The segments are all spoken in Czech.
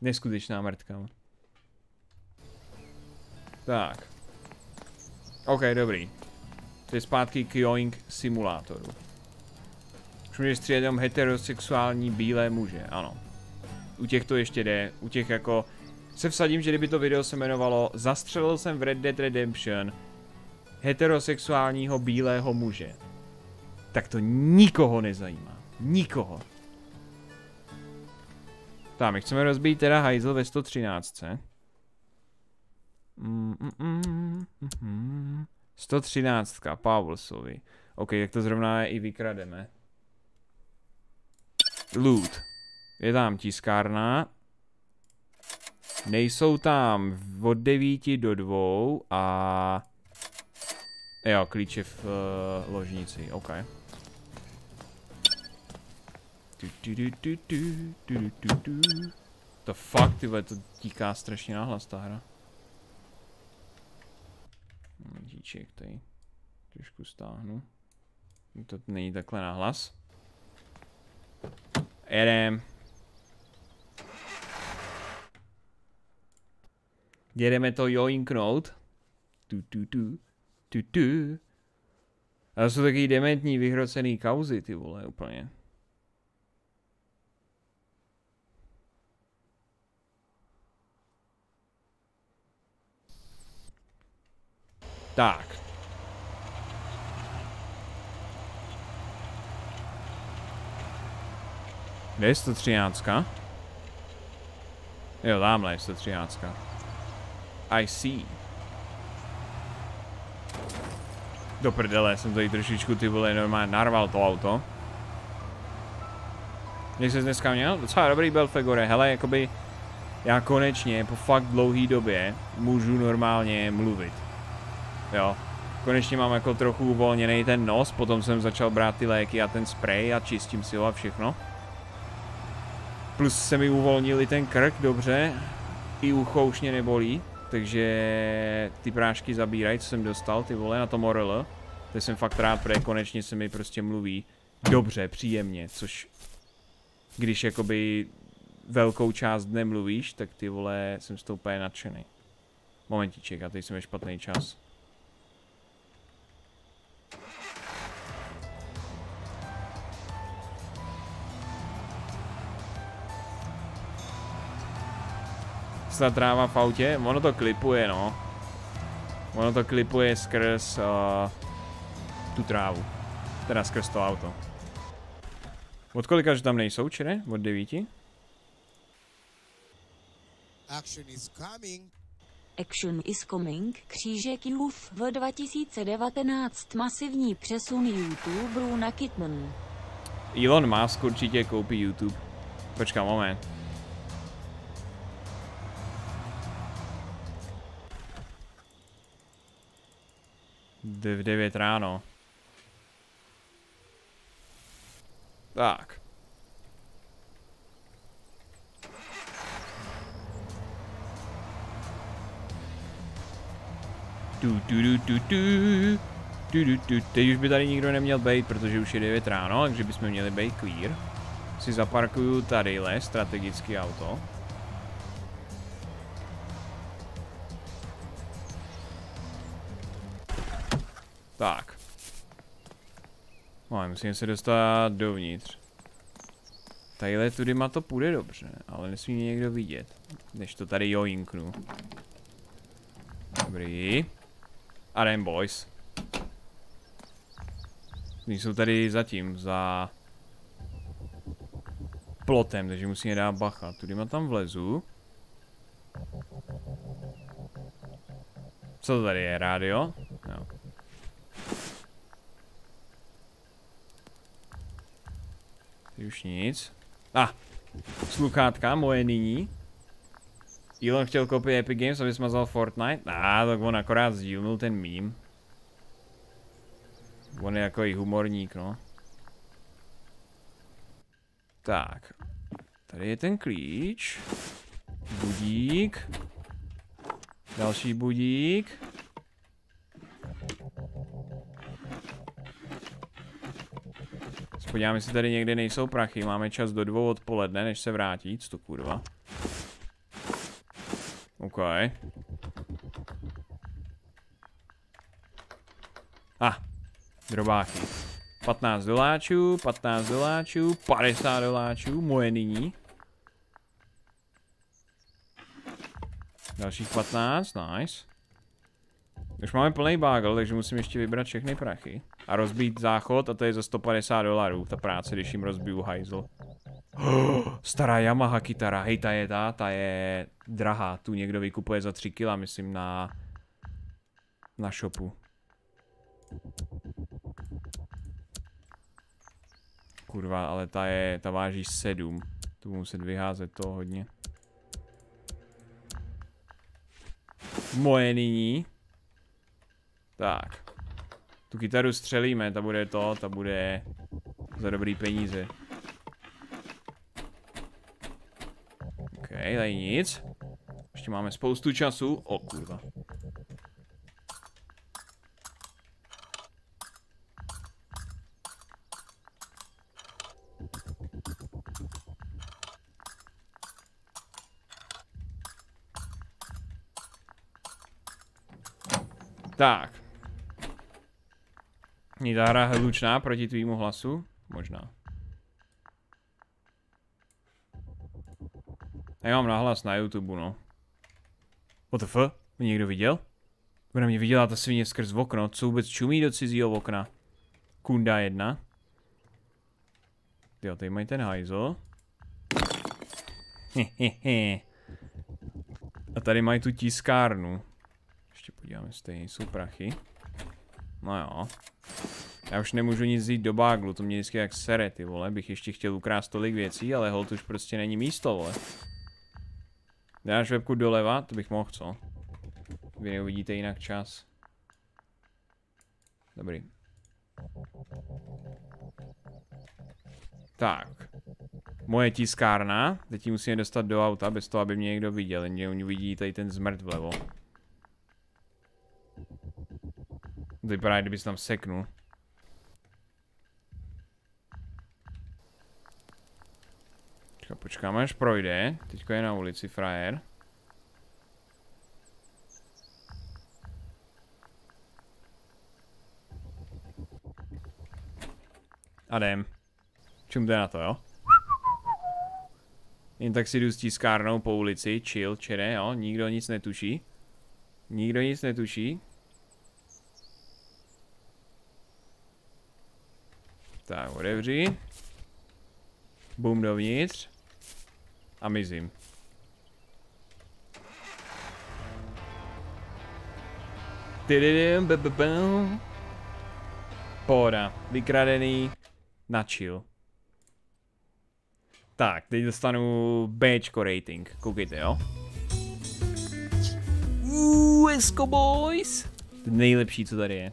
Neskutečná mrtka. Tak. OK, dobrý. To je zpátky k Yoink simulátoru. Už můžeš střílet jenom heterosexuální bílé muže, ano. U těch to ještě jde, u těch jako... Se vsadím, že kdyby to video se jmenovalo Zastřelil jsem v Red Dead Redemption heterosexuálního bílého muže. Tak to nikoho nezajímá. Nikoho. Tak, my chceme rozbít teda hajzl ve 113. Mm, mm, mm, mm, 113. Pavlsovi. OK, tak to zrovna i vykrademe. Loot. Je tam tiskárna. Nejsou tam od 9 do 2 a... Jo, klíče v uh, ložnici, OK. To fakt, ty to tíká strašně nahlas ta hra. Díček tady trošku stáhnu. To není takhle nahlas. Jedem. Jedeme to joinknout. Tu, tu, tu. Tu, tu. A to jsou taky dementní vyhrocený kauzy, ty vole, úplně. Tak. Kde je 113? Jo, tamhle je 113. I see. Do prdele, jsem tady trošičku ty vole normálně narval to auto. Jak jsi dneska měl? Docela dobrý Belfegore, hele, jakoby já konečně po fakt dlouhý době můžu normálně mluvit. Jo. Konečně mám jako trochu uvolněný ten nos, potom jsem začal brát ty léky a ten spray a čistím si ho a všechno. Plus se mi uvolnil i ten krk dobře, i ucho už mě nebolí, takže ty prášky zabírají, co jsem dostal, ty vole, na tom ORL. To jsem fakt rád, protože konečně se mi prostě mluví dobře, příjemně, což když jakoby velkou část dne mluvíš, tak ty vole, jsem z toho úplně nadšený. Momentíček, a teď jsem ve špatný čas. Ta tráva v autě, ono to klipuje, no. Ono to klipuje skrz uh, tu trávu. Teda skrz to auto. Od kolika, že tam nejsou, čire? Od devíti? Action is coming. Action is coming, křížek Youth v 2019 masivní přesun YouTuberů na Kitman. Elon Musk určitě koupí YouTube. Počkám, moment. v 9 ráno. Tak. Tu, tu, tu, tu, tu. Tu, tu, tu. Teď už by tady nikdo neměl být, protože už je 9 ráno, takže bychom měli být clear. Si zaparkuju tadyhle strategický auto. Tak. No, musíme se dostat dovnitř. Tadyhle tudy má to půjde dobře, ale nesmí mě někdo vidět, než to tady joinknu. Dobrý. A jdem, boys. Oni jsou tady zatím, za plotem, takže musíme dát bacha. Tudy má tam vlezu. Co to tady je, rádio? No. Už nic. A, ah, sluchátka moje nyní. Elon chtěl kopii Epic Games, aby smazal Fortnite? A, ah, tak on akorát sdílnul ten mím. On je jako i humorník, no. Tak. Tady je ten klíč. Budík. Další budík. Podíváme, jestli tady někde nejsou prachy. Máme čas do dvou odpoledne, než se vrátí. Co to kurva? OK. A, ah, drobáky. 15 doláčů, 15 doláčů, 50 doláčů, moje nyní. Dalších 15, nice. Už máme plný bagel, takže musím ještě vybrat všechny prachy. A rozbít záchod a to je za 150 dolarů, ta práce, když jim rozbiju hajzl. Stará Yamaha kytara, hej, ta je ta, ta je drahá, tu někdo vykupuje za 3 kila, myslím, na, na shopu. Kurva, ale ta je, ta váží 7. Tu budu muset vyházet to hodně. Moje nyní. Tak. Tu kytaru střelíme, ta bude to, ta bude za dobrý peníze. OK, tady nic. Ještě máme spoustu času. O, kurva. Tak. Je ta hra hlučná proti tvýmu hlasu? Možná. Já mám nahlas na YouTube, no. What the fuck? Mě někdo viděl? Ona mě viděla ta svině skrz okno. Co vůbec čumí do cizího okna? Kunda jedna. Jo, tady mají ten hajzl. A tady mají tu tiskárnu. Ještě podíváme, stejně jsou prachy. No jo. Já už nemůžu nic jít do báglu, to mě vždycky jak sere, ty vole. Bych ještě chtěl ukrást tolik věcí, ale hold už prostě není místo, vole. Dáš webku doleva, to bych mohl, co? Vy neuvidíte jinak čas. Dobrý. Tak. Moje tiskárna. Teď ji musíme dostat do auta, bez toho, aby mě někdo viděl. Jenže oni vidí tady ten zmrt vlevo. To vypadá, kdyby se tam seknul. Počkáme, až projde. Teďko je na ulici, frajer. A jdem. Čum jde na to, jo? Jen tak si jdu s po ulici, chill, čere, jo? Nikdo nic netuší. Nikdo nic netuší. Tak, otevři. Bum dovnitř. A mizím. Pohoda. Vykradený. Na chill. Tak, teď dostanu Bčko rating. Koukejte, jo. Uuu, Esco Boys. To nejlepší, co tady je.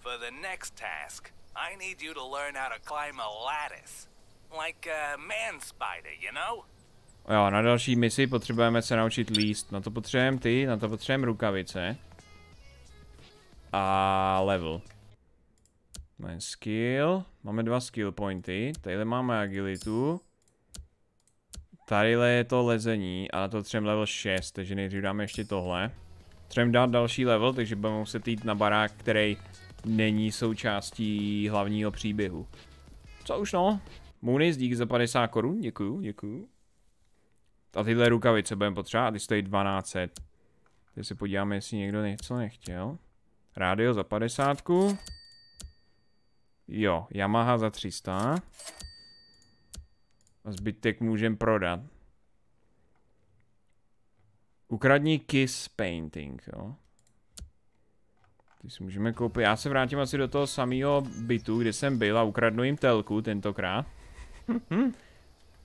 For the next task, I need you to learn how to climb a lattice. Like a man spider, you know? Jo, na další misi potřebujeme se naučit líst. Na to potřebujeme ty, na to potřebujeme rukavice. A level. Máme skill. Máme dva skill pointy. Tady máme agilitu. Tady je to lezení a na to třeba level 6, takže nejdřív dáme ještě tohle. Třeba dát další level, takže budeme muset jít na barák, který není součástí hlavního příběhu. Co už no? Muniz, dík za 50 korun, děkuju, děkuju. A tyhle rukavice budeme potřebovat, ty stojí 1200. Teď se podíváme, jestli někdo něco nechtěl. Rádio za 50. Jo, Yamaha za 300. A zbytek můžem prodat. Ukradní Kiss Painting, jo. Ty si můžeme koupit. Já se vrátím asi do toho samého bytu, kde jsem byl a ukradnu jim telku tentokrát.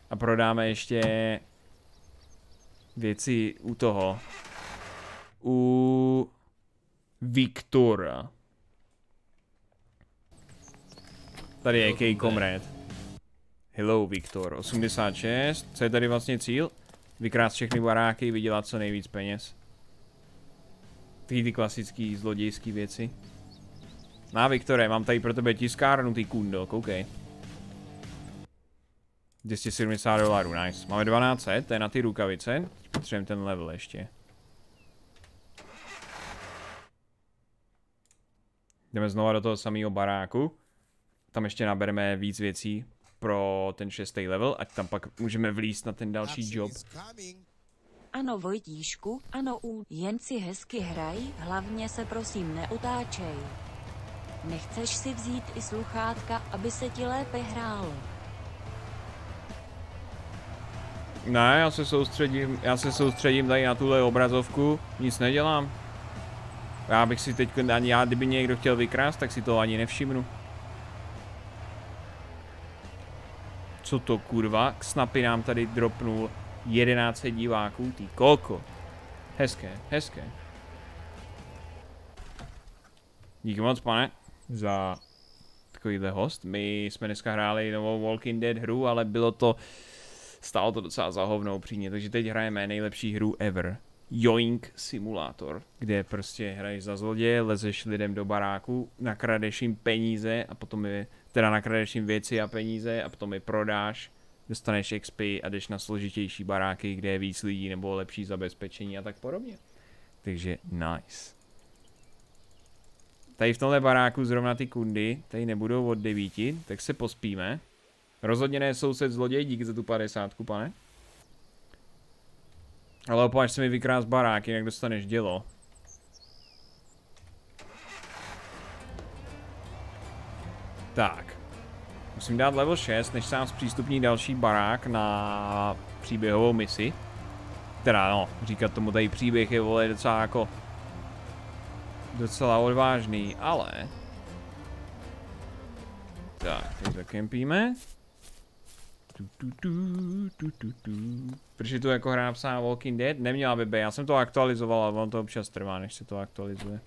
A prodáme ještě věci u toho. U Viktora. Tady je Kej Comrade. Hello Viktor, 86. Co je tady vlastně cíl? Vykrást všechny baráky, vydělat co nejvíc peněz. Ty ty klasický zlodějský věci. Na Viktore, mám tady pro tebe tiskárnu, ty kundo, koukej. 270 dolarů, nice. Máme 12, to je na ty rukavice. Potřebujeme ten level ještě. Jdeme znova do toho samého baráku. Tam ještě nabereme víc věcí pro ten šestý level, ať tam pak můžeme vlíst na ten další job. Ano Vojtíšku, ano U, jen si hezky hraj, hlavně se prosím neutáčej. Nechceš si vzít i sluchátka, aby se ti lépe hrálo. Ne, já se soustředím, já se soustředím tady na tuhle obrazovku, nic nedělám. Já bych si teď, ani já, kdyby někdo chtěl vykrást, tak si to ani nevšimnu. Co to kurva? Snapy nám tady dropnul 11 diváků, ty koko. Hezké, hezké. Díky moc, pane, za takovýhle host. My jsme dneska hráli novou Walking Dead hru, ale bylo to, stálo to docela za hovno upřímně, takže teď hrajeme nejlepší hru ever. Joink Simulator, kde prostě hraješ za zloděje, lezeš lidem do baráku, nakradeš jim peníze a potom je, teda nakradeš jim věci a peníze a potom je prodáš, dostaneš XP a jdeš na složitější baráky, kde je víc lidí nebo lepší zabezpečení a tak podobně. Takže nice. Tady v tomhle baráku zrovna ty kundy, tady nebudou od devíti, tak se pospíme. Rozhodně ne soused zloděj, díky za tu padesátku, pane. Ale opač se mi vykrás barák, jinak dostaneš dělo. Tak. Musím dát level 6, než sám zpřístupní další barák na příběhovou misi. Teda no, říkat tomu tady příběh je vole docela jako docela odvážný, ale... Tak, teď zakempíme. Tu, tu, tu, tu, tu, tu. Protože tu jako hra napsaná Walking Dead, neměla by být, já jsem to aktualizoval, ale on to občas trvá, než se to aktualizuje.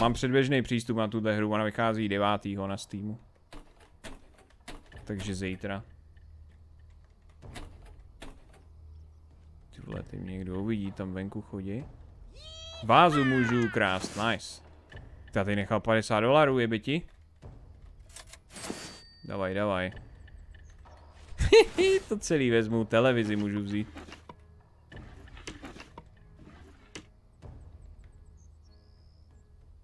Mám předběžný přístup na tuhle hru, ona vychází 9. na Steamu. Takže zítra. Ty vole, ty mě někdo uvidí, tam venku chodí. Vázu můžu krást, nice. Já tady nechal 50 dolarů, je ti? Davaj, davaj. to celý vezmu, televizi můžu vzít.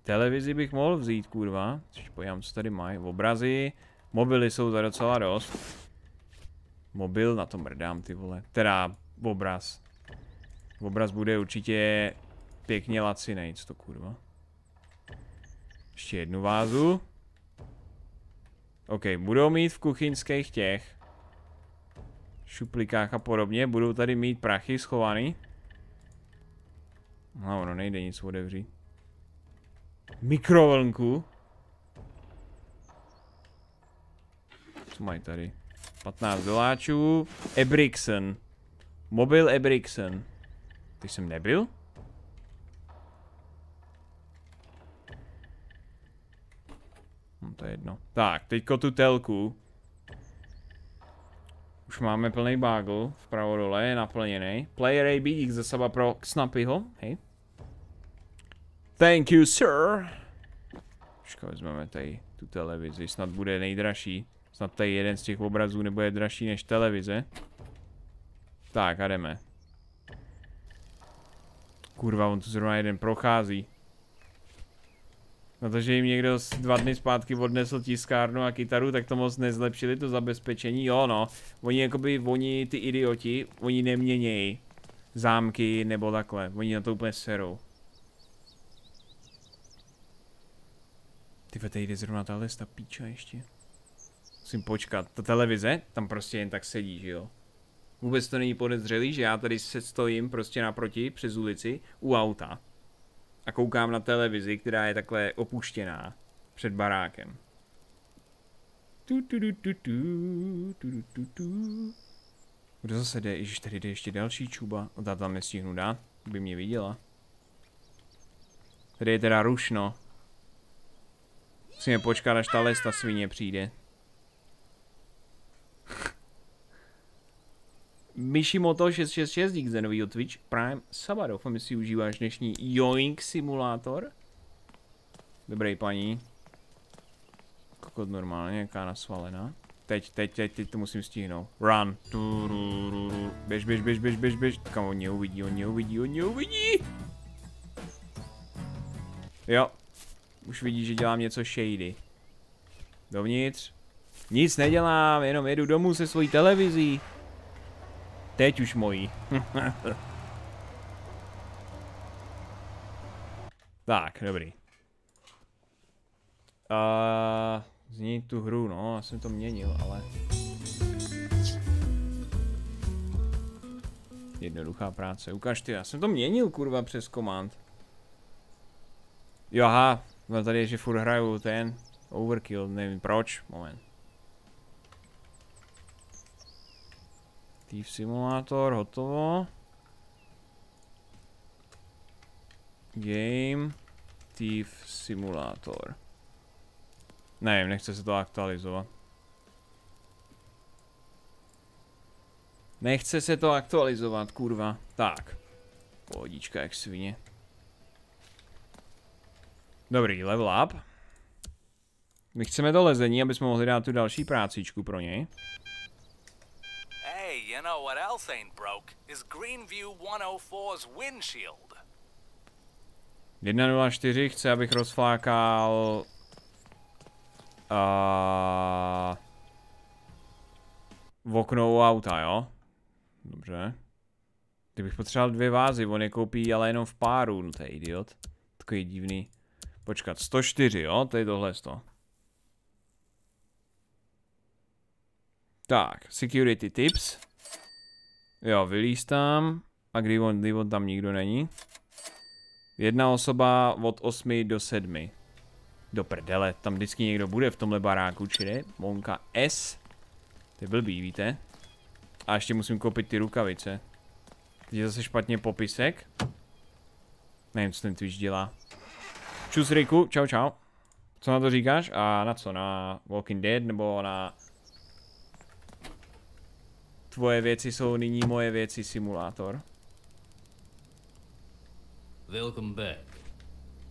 Televizi bych mohl vzít, kurva. Což pojďám, co tady mají. Obrazy. Mobily jsou za docela dost. Mobil, na to mrdám, ty vole. Teda, obraz. Obraz bude určitě pěkně lacinej, co to kurva. Ještě jednu vázu. OK, budou mít v kuchyňských těch šuplikách a podobně, budou tady mít prachy schovaný. No, ono nejde nic otevřít. Mikrovlnku. Co mají tady? 15 doláčů. Ebrixen. Mobil Ebrixen. Ty jsem nebyl? No to je jedno. Tak, teďko tu telku. Už máme plný bagel. Vpravo dole je naplněný. Player AB, dík za seba pro Snappyho. Hej. Thank you, sir. Počkej, vezmeme tady tu televizi. Snad bude nejdražší. Snad tady jeden z těch obrazů nebude dražší než televize. Tak a jdeme. Kurva, on tu zrovna jeden prochází. No to, že jim někdo dva dny zpátky odnesl tiskárnu a kytaru, tak to moc nezlepšili to zabezpečení. Jo no, oni jakoby, oni ty idioti, oni neměnějí zámky nebo takhle. Oni na to úplně serou. Ty tady jde zrovna ta píča ještě. Musím počkat. Ta televize, tam prostě jen tak sedí, že jo. Vůbec to není podezřelý, že já tady se stojím prostě naproti přes ulici u auta a koukám na televizi, která je takhle opuštěná před barákem. Tu, tu, tu, tu, tu, tu, tu, tu. Kdo zase jde? Ježiš, tady jde ještě další čuba. Ta tam nestihnu dát, by mě viděla. Tady je teda rušno. Musíme počkat, až ta lesta svině přijde. Mishimoto 666 dík za novýho Twitch Prime Saba. Doufám, si užíváš dnešní Joink simulátor. Dobrý paní. Kokot normálně, jaká nasvalená. Teď, teď, teď, teď to musím stihnout. Run. Běž, běž, běž, běž, běž, běž. Kam on mě uvidí, on mě uvidí, on mě uvidí. Jo. Už vidí, že dělám něco shady. Dovnitř. Nic nedělám, jenom jedu domů se svojí televizí. Teď už mojí. tak, dobrý. Uh, změnit tu hru, no, já jsem to měnil, ale... Jednoduchá práce, ukaž ty, já jsem to měnil, kurva, přes komand. Jo, aha, no tady je, že furt hraju ten Overkill, nevím proč, moment. Thief Simulator, hotovo. Game, Thief Simulator. Nevím, nechce se to aktualizovat. Nechce se to aktualizovat, kurva. Tak. Pohodička jak svině. Dobrý, level up. My chceme do lezení, aby jsme mohli dát tu další prácičku pro něj. You know what else ain't broke? Is Greenview 104's windshield. 1.04 chce, abych rozflákal... Uh, v okno u auta, jo? Dobře. Kdybych potřeboval dvě vázy, on je koupí ale jenom v páru, no to je idiot. Takový divný. Počkat, 104, jo? To je tohle 100. Tak, security tips. Jo, vylíz tam. A kdy on, kdy on tam nikdo není. Jedna osoba od 8 do 7. Do prdele, tam vždycky někdo bude v tomhle baráku, čili Monka S. To je blbý, víte? A ještě musím koupit ty rukavice. Teď je zase špatně popisek. Nevím, co ten Twitch dělá. Čus Riku, čau čau. Co na to říkáš? A na co? Na Walking Dead nebo na... Tvoje věci jsou nyní moje věci simulátor. Welcome back.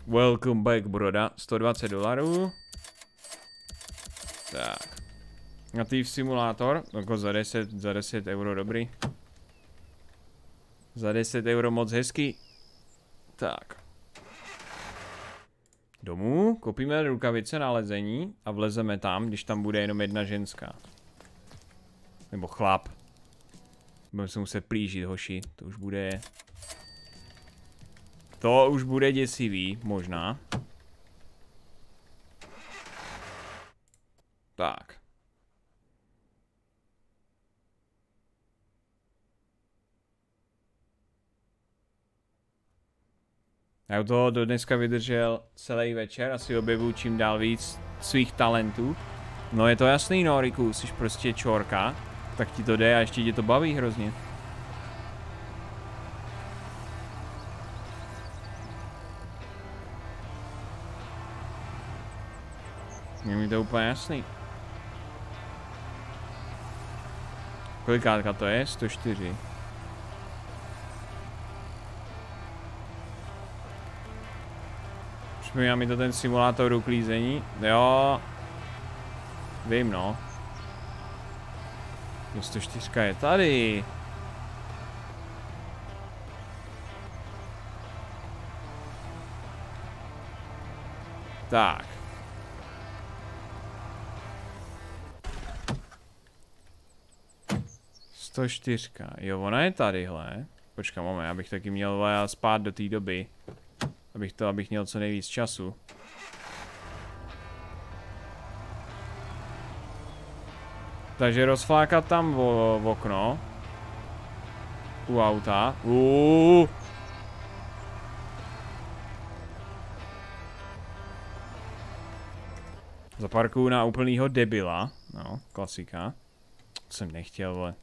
Welcome back, broda. 120 dolarů. Tak. A Thief Simulator, jako za 10, za 10 euro dobrý. Za 10 euro moc hezký. Tak. Domů, kopíme rukavice na lezení a vlezeme tam, když tam bude jenom jedna ženská. Nebo chlap. Budeme se muset plížit, hoši. To už bude... To už bude děsivý, možná. Tak. Já u toho do dneska vydržel celý večer, asi objevu čím dál víc svých talentů. No je to jasný, no, Riku, jsi prostě čorka, tak ti to jde a ještě tě to baví hrozně. Je mi to úplně jasný. Kolikátka to je? 104. Připomíná mi to ten simulátor uklízení. Jo. Vím no. 104 je tady. Tak. Sto čtyřka. Jo, ona je tadyhle. Počkám, moment, abych taky měl spát do té doby. Abych to, abych měl co nejvíc času. Takže rozflákat tam v, v okno. U auta. Uuu. Zaparkuju na úplnýho debila. No, klasika. To jsem nechtěl, vole.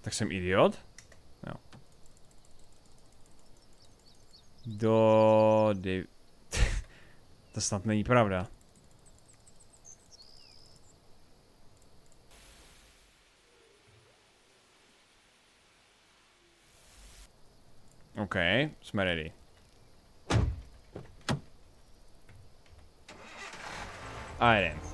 Tak jsem idiot? Do... Di... to snad není pravda. OK, jsme ready. A jeden.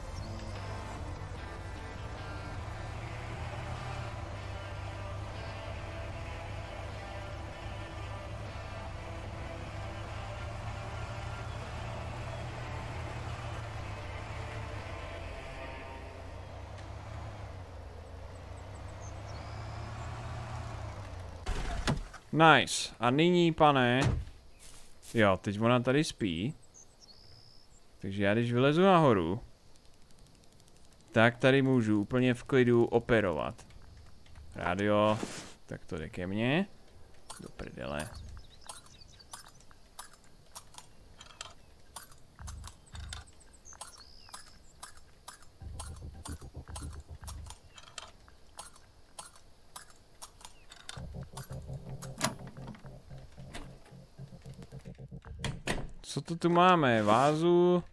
Nice. A nyní, pane... Jo, teď ona tady spí. Takže já když vylezu nahoru, tak tady můžu úplně v klidu operovat. Radio, tak to jde ke mně. Do prdele. To tu máme? Vázu.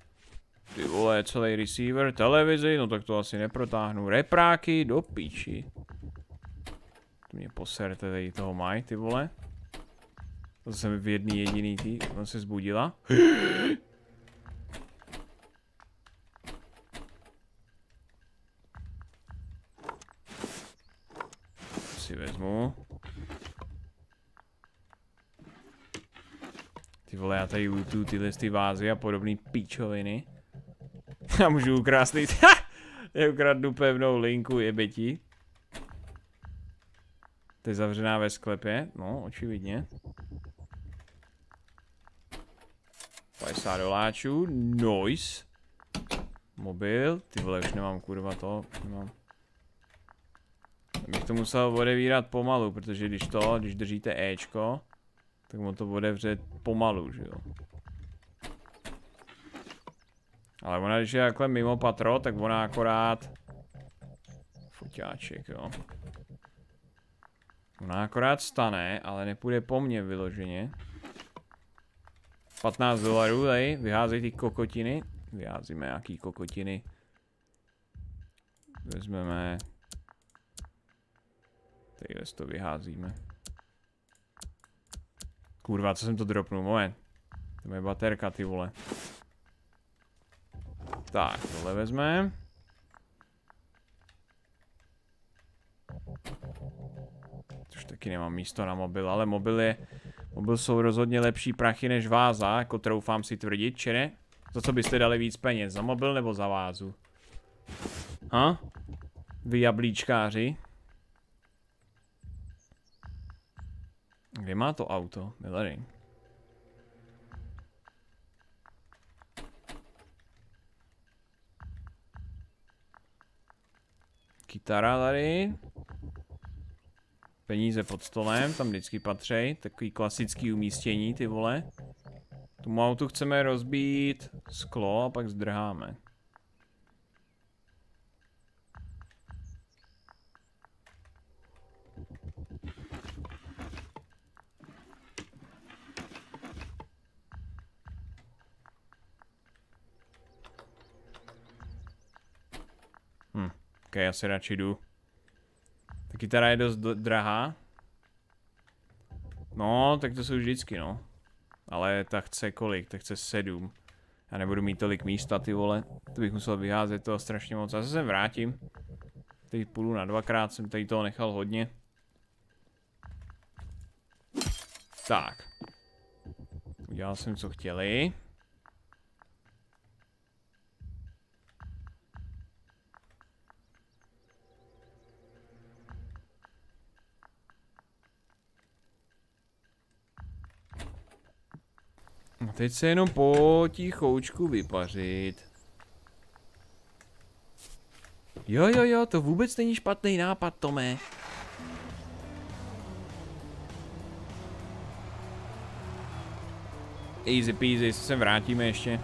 Ty vole, celý receiver, televizi, no tak to asi neprotáhnu. Repráky, do píči. To mě poserte, tady toho mají, ty vole. To jsem v jedný jediný tý, on se zbudila. si vezmu. Ty vole, já tady YouTube tyhle ty vázy a podobné píčoviny. Já můžu ukrást ty... Já ukradnu pevnou linku, jebeti. To je zavřená ve sklepě, no, očividně. 50 doláčů, nice. Mobil, ty vole, už nemám kurva to, nemám. Bych to musel odevírat pomalu, protože když to, když držíte Ečko, tak mu to otevře pomalu, že jo. Ale ona, když je takhle mimo patro, tak ona akorát... Foťáček, jo. Ona akorát stane, ale nepůjde po mně vyloženě. 15 dolarů, tady, vyházej ty kokotiny. Vyházíme nějaký kokotiny. Vezmeme... Tadyhle to vyházíme. Kurva, co jsem to dropnul, moment. To je baterka, ty vole. Tak, tohle vezme. Už taky nemám místo na mobil, ale mobil je... Mobil jsou rozhodně lepší prachy než váza, jako troufám si tvrdit, či ne? Za co byste dali víc peněz, za mobil nebo za vázu? Ha? Vy jablíčkáři? Kde má to auto? Millery. Kytara tady. Peníze pod stolem, tam vždycky patří. Takový klasický umístění, ty vole. Tomu autu chceme rozbít sklo a pak zdrháme. Já si radši jdu. Ta kytara je dost drahá. No, tak to jsou vždycky, no. Ale ta chce kolik? Ta chce sedm. Já nebudu mít tolik místa, ty vole. To bych musel vyházet toho strašně moc. Já se sem vrátím. Teď půjdu na dvakrát, jsem tady toho nechal hodně. Tak. Udělal jsem, co chtěli. Teď se jenom potichoučku vypařit. Jo, jo, jo, to vůbec není špatný nápad, Tome. Easy peasy, se sem vrátíme ještě.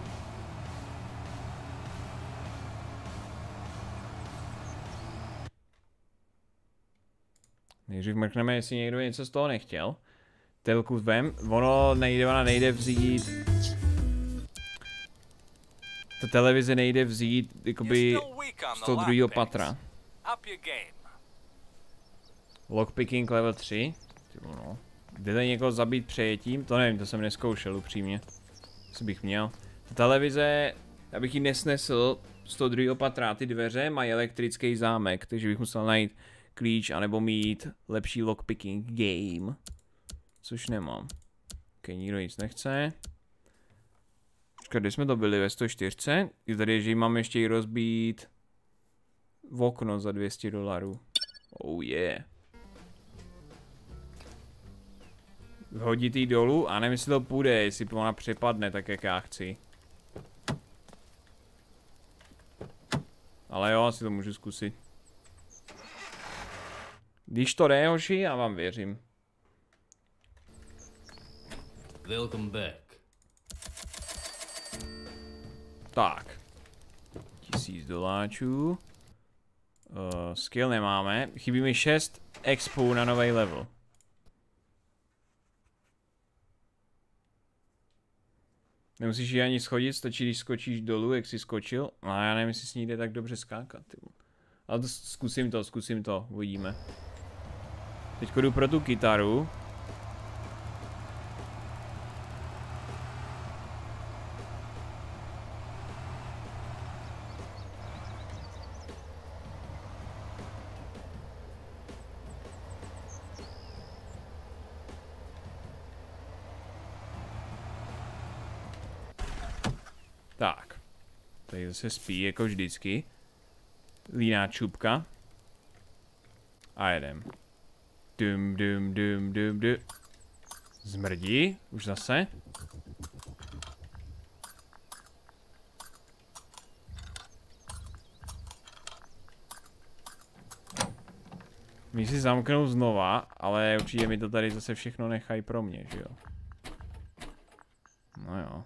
Nejdřív mrkneme, jestli někdo něco z toho nechtěl. Telku vem, ono nejde, ona nejde vzít. Ta televize nejde vzít, jakoby, z toho druhého patra. Lockpicking level 3. No. Jdete někoho zabít přejetím? To nevím, to jsem neskoušel upřímně. Co bych měl. Ta televize, abych ji nesnesl, 102 opatrá ty dveře mají elektrický zámek, takže bych musel najít klíč anebo mít lepší lockpicking game. Což nemám. Ok, nikdo nic nechce. Počkej, kde jsme to byli? Ve 104? I tady je, že mám ještě i rozbít v okno za 200 dolarů. Oh yeah. Hodit jí dolů a nevím, jestli to půjde, jestli ona přepadne tak, jak já chci. Ale jo, asi to můžu zkusit. Když to jde, hoši, já vám věřím. Welcome back. Tak. Tisíc doláčů. Uh, skill nemáme. Chybí mi 6 expo na nový level. Nemusíš ji ani schodit, stačí, když skočíš dolů, jak jsi skočil. No a já nevím, jestli s ní jde tak dobře skákat. Ty. Ale to zkusím to, zkusím to, uvidíme. Teď jdu pro tu kytaru. Tak. Zase spí, jako vždycky. Líná čupka. A jedem. Dum, dum, dum, dum, dum. Zmrdí, už zase. My si zamknou znova, ale určitě mi to tady zase všechno nechají pro mě, že jo? No jo.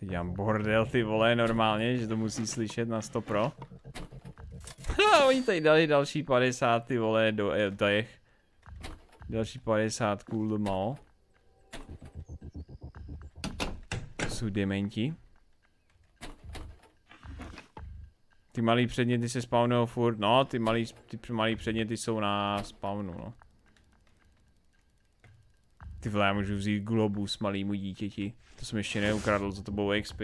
Teď dělám bordel ty vole normálně, že to musí slyšet na 100 pro. Ha, oni tady dali další 50 ty vole do eh, těch. Další 50 cool mo. Jsou dementi. Ty malý předměty se spawnují furt, no ty malý, ty malý předměty jsou na spawnu, no. Ty vole, já můžu vzít globus malýmu dítěti. To jsem ještě neukradl za tobou XP.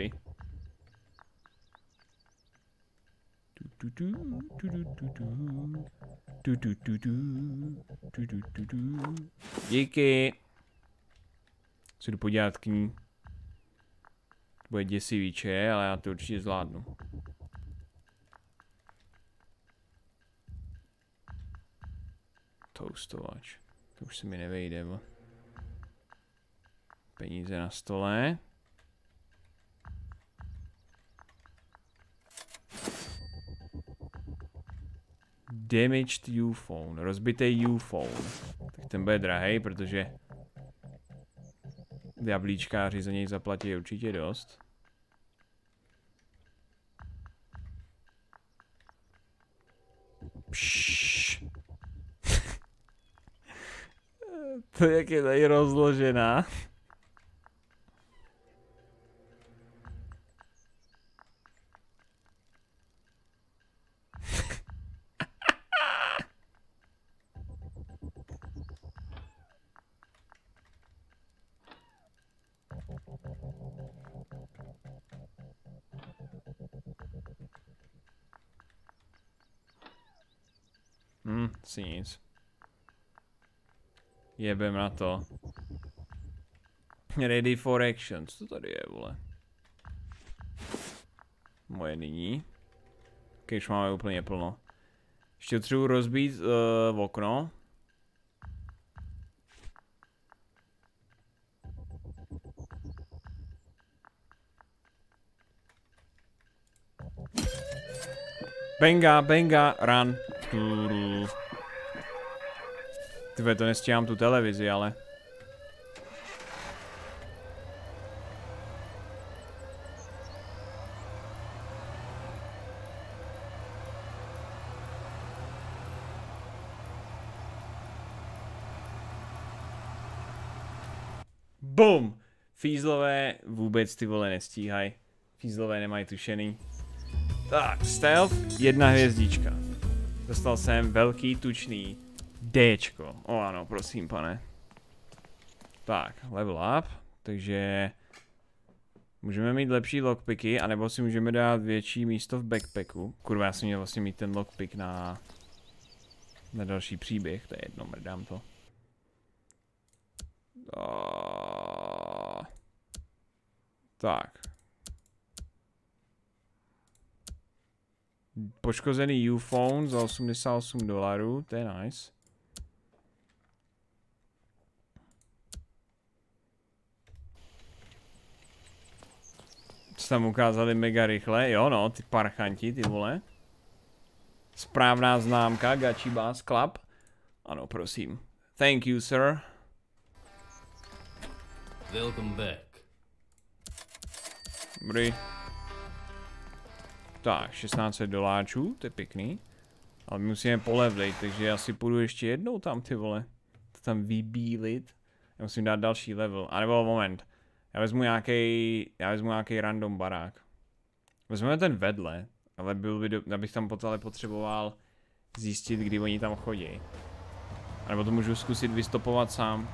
Díky. Si jdu podívat k ní. To bude děsivý, če, ale já to určitě zvládnu. Toastovač. To už se mi nevejde, bo. Peníze na stole. Damaged U-phone, rozbitý U-phone. Tak ten bude drahý, protože diablíčkáři za něj zaplatí určitě dost. To jak je tady rozložená. Si nic. Jebem na to. Ready for action. Co to tady je, vole? Moje nyní. Když máme úplně plno. Ještě třeba rozbít uh, okno. Benga, benga, run. Ty to nestíhám tu televizi, ale. BUM! Fízlové vůbec ty vole nestíhají. Fízlové nemají tušený. Tak, stealth, jedna hvězdička. Dostal jsem velký, tučný Dčko. O ano, prosím, pane. Tak, level up. takže můžeme mít lepší lockpicky, anebo si můžeme dát větší místo v backpacku. Kurva, já jsem měl vlastně mít ten lockpick na, na další příběh, to je jedno, mrdám to. A... Tak. Poškozený U-phone za 88 dolarů, to je nice. Co tam ukázali mega rychle, jo no, ty parchanti, ty vole. Správná známka, Gachi Bass Club. Ano, prosím. Thank you, sir. Welcome back. Dobrý. Tak, 16 doláčů, to je pěkný. Ale my musíme polevlit, takže já si půjdu ještě jednou tam, ty vole. To tam vybílit. Já musím dát další level. A nebo moment. Já vezmu nějaký, já vezmu nějaký random barák. Vezmeme ten vedle, ale byl by, do, abych tam potom potřeboval zjistit, kdy oni tam chodí. A nebo to můžu zkusit vystopovat sám.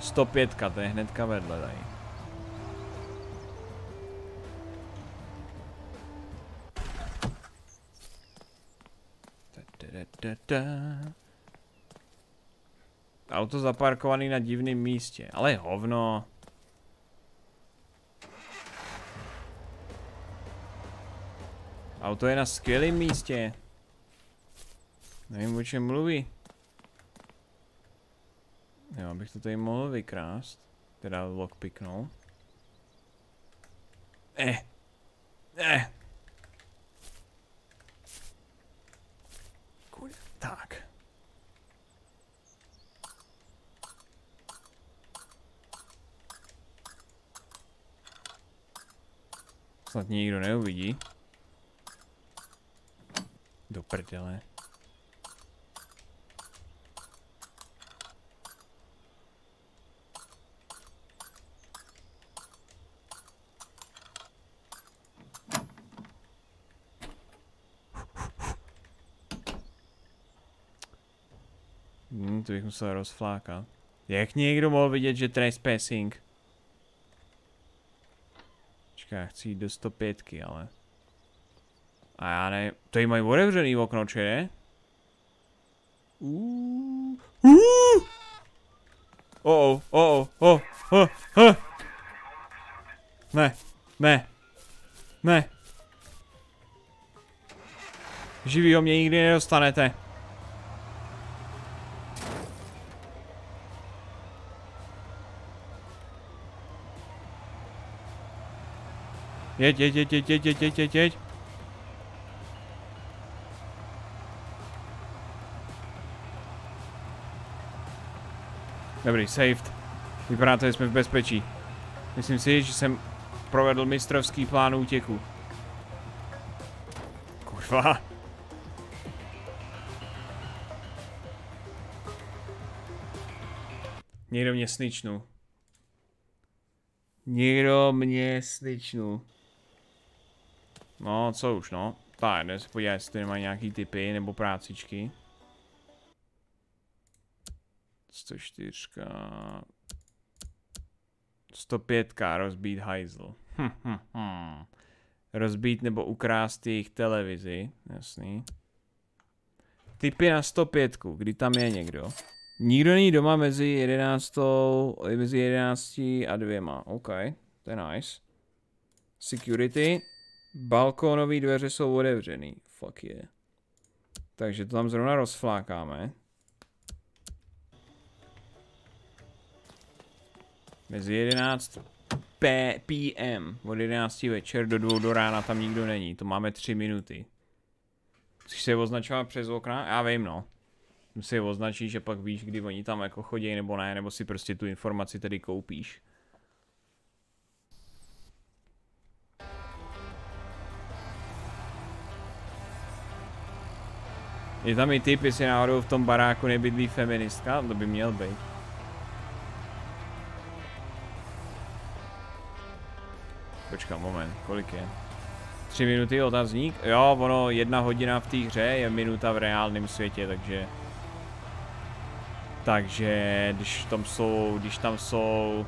105, to je hnedka vedle tady. Da, da, da, da. Auto zaparkovaný na divném místě, ale je hovno. Auto je na skvělém místě. Nevím, o čem mluví. Jo, abych to tady mohl vykrást. Teda lockpicknout. Eh. Eh. Kurva, tak. Snad nikdo neuvidí. Do prdele. Hmm, to bych musel rozflákat. Jak někdo mohl vidět, že trespassing? Počkej, já chci jít do 105, ale... A já ne... Tady mají otevřený okno, či ne? Uh, uh. Oh, oh, oh, oh, oh. Ne, ne, ne. Živýho mě nikdy nedostanete. Jeď, jeď, jeď, jeď, jeď, jeď, jeď, jeď. Dobrý, saved. Vypadá to, že jsme v bezpečí. Myslím si, že jsem provedl mistrovský plán útěku. Kurva. Někdo mě sničnul. Někdo mě sničnul. No, co už, no. Tak, jdeme se podívat, jestli nemají nějaký typy nebo prácičky. 104. 105. Rozbít hajzl. Hm, hm, hm. Rozbít nebo ukrást jejich televizi. Jasný. Typy na 105. Kdy tam je někdo? Nikdo není doma mezi 11. mezi 11 a dvěma. OK, to je nice. Security. Balkónové dveře jsou otevřený. Fuck je. Yeah. Takže to tam zrovna rozflákáme. Mezi 11 P PM od 11 večer do 2 do rána tam nikdo není. To máme 3 minuty. Chceš se označovat přes okna? Já vím no. Si je označíš, že pak víš, kdy oni tam jako chodí nebo ne, nebo si prostě tu informaci tedy koupíš. Je tam i typ, jestli náhodou v tom baráku nebydlí feministka, to by měl být. Počkám, moment, kolik je? Tři minuty otazník? Jo, ono jedna hodina v té hře je minuta v reálném světě, takže... Takže když tam jsou, když tam jsou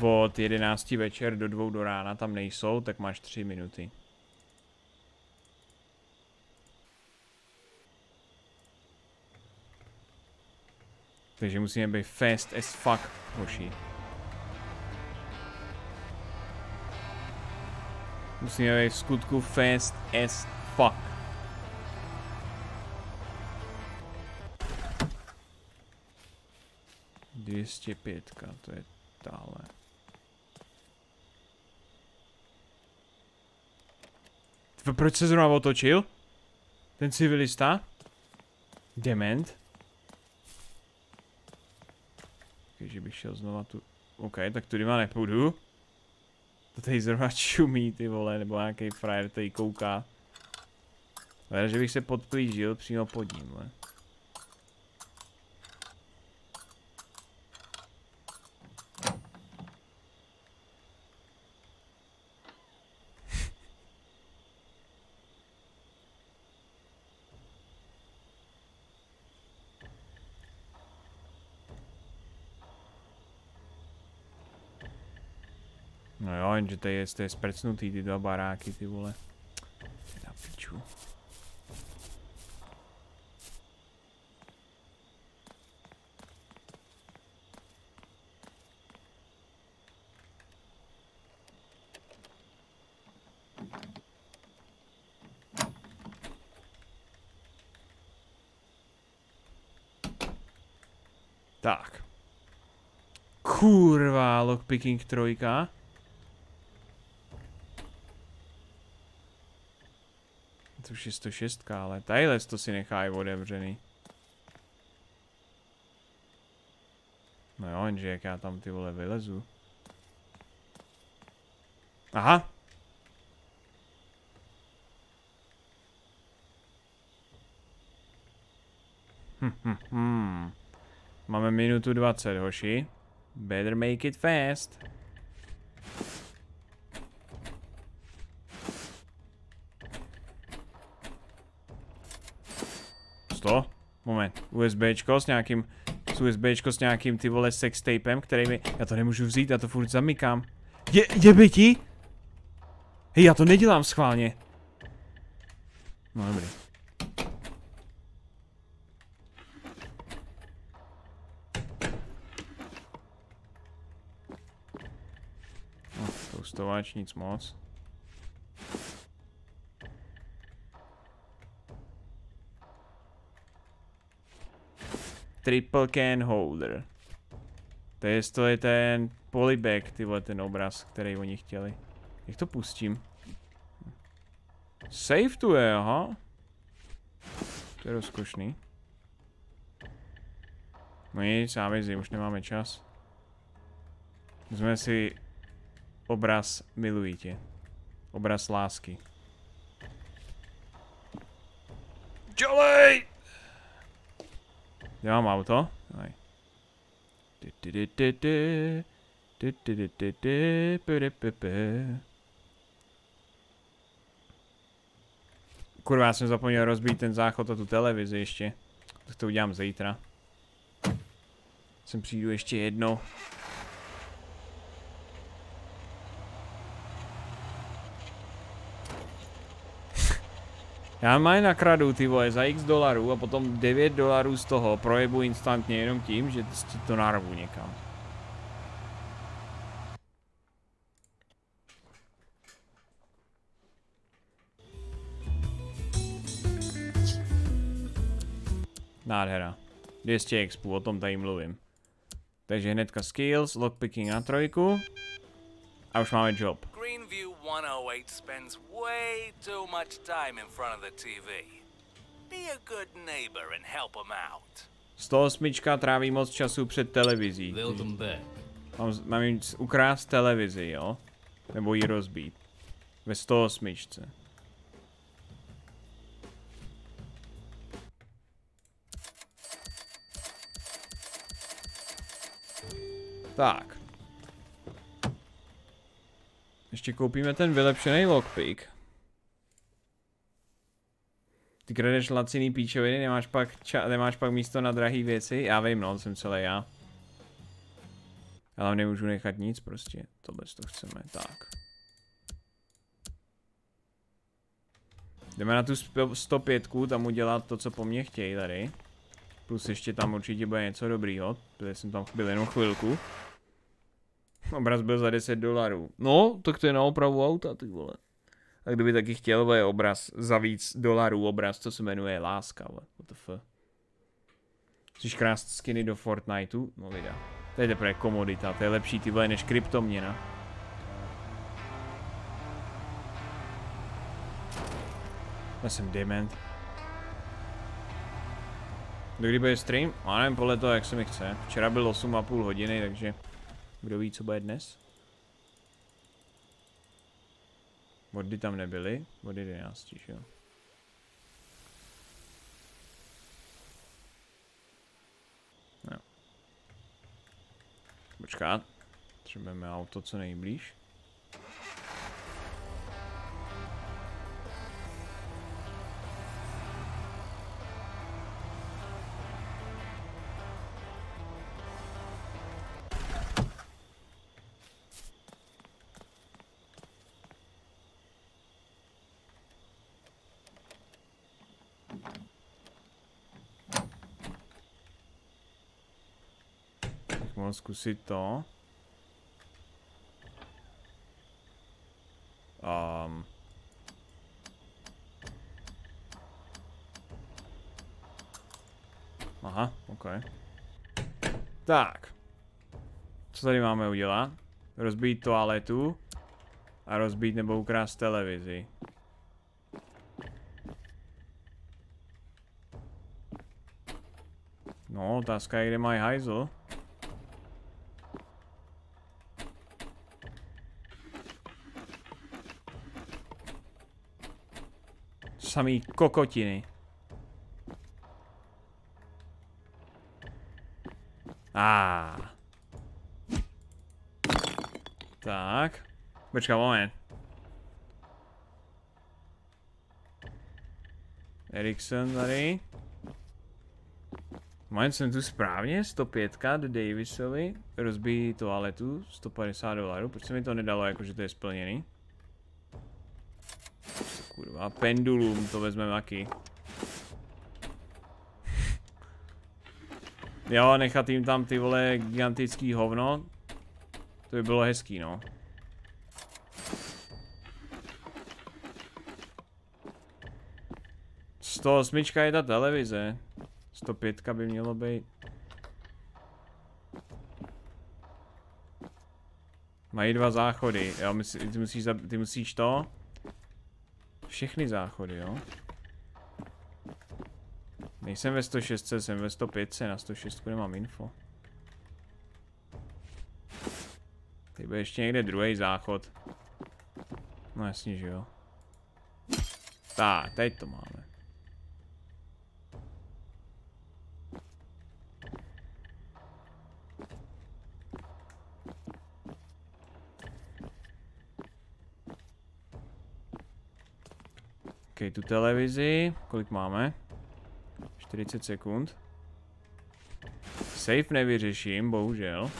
od 11 večer do 2 do rána tam nejsou, tak máš 3 minuty. Takže musíme být fast as fuck, hoši. Musíme být v skutku fast as fuck. Dvěstě pětka, to je táhle. Tvo, Proč se zrovna otočil? Ten civilista? Dement? Takže bych šel znova tu... OK, tak tudy má nepůjdu. To tady zrovna čumí ty vole, nebo nějaký frajer tady kouká. Ale že bych se podplížil přímo pod ním, vole. Jenže to je, to je sprcnutý ty dva baráky, ty vole. Na piču. Tak. Kurva, lockpicking trojka. Už je 106, ale tadyhle to si nechá i otevřený. No jo, jenže jak já tam ty vole vylezu. Aha. Hm, hm, hm. Máme minutu 20, hoši. Better make it fast. to? Moment, USBčko s nějakým, s USBčko s nějakým ty vole sextapem, který mi, já to nemůžu vzít, já to furt zamykám. Je, je ti? Hej, já to nedělám schválně. No dobrý. No, toustovač, nic moc. Triple can holder. To je, to je ten polybag, ty vole, ten obraz, který oni chtěli. Jak to pustím? Save tu je, aha. To je rozkošný. No nic, já vězím, už nemáme čas. Vezmeme si obraz milují tě. Obraz lásky. Dělej! Já mám auto. Kurva, já jsem zapomněl rozbít ten záchod a tu televizi ještě. Tak to udělám zítra. Sem přijdu ještě jednou. Já mají nakradu ty vole za x dolarů a potom 9 dolarů z toho projebu instantně jenom tím, že to narvu někam. Nádhera. 200 expů, o tom tady mluvím. Takže hnedka skills, lockpicking na trojku. A už máme job. Greenview 108 spends way too much time in front of the TV. Be a good neighbor and help him out. 108 tráví moc času před televizí. Mám, mám jim ukrást televizi, jo? Nebo ji rozbít. Ve 108. Tak. Ještě koupíme ten vylepšený lockpick. Ty kradeš laciný píčoviny, nemáš pak, ča, nemáš pak místo na drahý věci? Já vím, no, jsem celý já. Ale nemůžu nechat nic prostě. Tohle to chceme, tak. Jdeme na tu 105, tam udělat to, co po mně chtějí tady. Plus ještě tam určitě bude něco dobrýho, protože jsem tam byl jenom chvilku. Obraz byl za 10 dolarů. No, tak to je na opravu auta, ty vole. A kdyby taky chtěl, je obraz za víc dolarů, obraz, co se jmenuje Láska, vole. What the fuck. Chceš krást skiny do Fortniteu? No videa. To je teprve komodita, to je lepší ty vole než kryptoměna. Já jsem dement. Do kdy bude stream? Já nevím, podle toho, jak se mi chce. Včera byl 8,5 hodiny, takže kdo ví, co bude dnes? Vody tam nebyly, od 11, jo. No. Počkat. Třebujeme auto co nejblíž. Zkusit to. Um. Aha, ok. Tak. Co tady máme udělat? Rozbít toaletu a rozbít nebo ukrást televizi. No, otázka je, kde mají hajzl. Samý kokotiny. Ah. Tak. Počkej, moment. Erikson tady. Moment, jsem tu správně, 105 do Davisovi, rozbíjí toaletu, 150 dolarů, proč se mi to nedalo, jakože to je splněný? Kurva, pendulum, to vezmeme taky. Jo, nechat jim tam ty vole gigantický hovno. To by bylo hezký, no. Sto osmička je ta televize. 105 by mělo být. Mají dva záchody, jo, ty musíš, ty musíš to všechny záchody, jo? Nejsem ve 106, jsem ve 105, na 106 nemám info. Tady bude ještě někde druhý záchod. No jasně, že jo. Tak, teď to máme. Tu televizi. Kolik máme? 40 sekund. Safe nevyřeším, bohužel.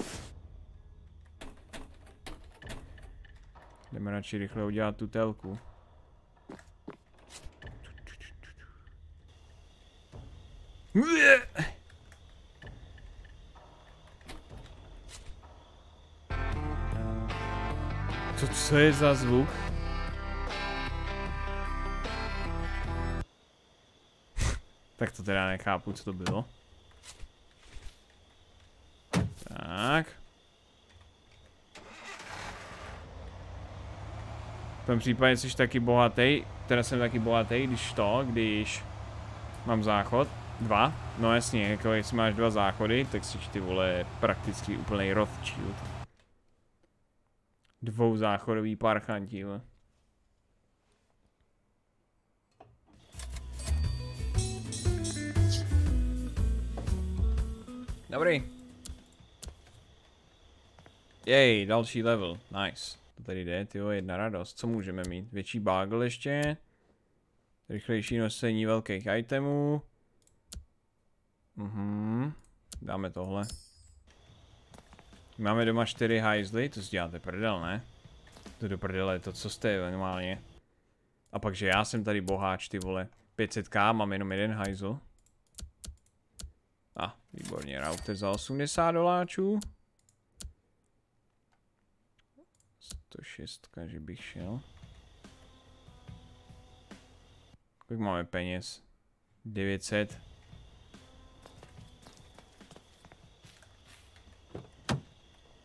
Jdeme radši rychle udělat tu telku. Co, co je za zvuk? To teda nechápu, co to bylo. Tak. V tom případě jsi taky bohatý, teda jsem taky bohatý, když to, když mám záchod, dva, no jasně, jako jestli máš dva záchody, tak jsi ty vole prakticky úplný Rothschild. Dvou záchodový parchanti, vole. Dobrý. Jej, další level. Nice. To tady jde, tyjo, jedna radost. Co můžeme mít? Větší bagel ještě. Rychlejší nosení velkých itemů. Mhm. Dáme tohle. Máme doma čtyři hajzly, to si děláte prdel, ne? To do prdele, to co jste normálně. A pak, že já jsem tady boháč, ty vole. 500k, mám jenom jeden hajzl. A, výborně, router za 80 doláčů. 106, že bych šel. Kolik máme peněz? 900.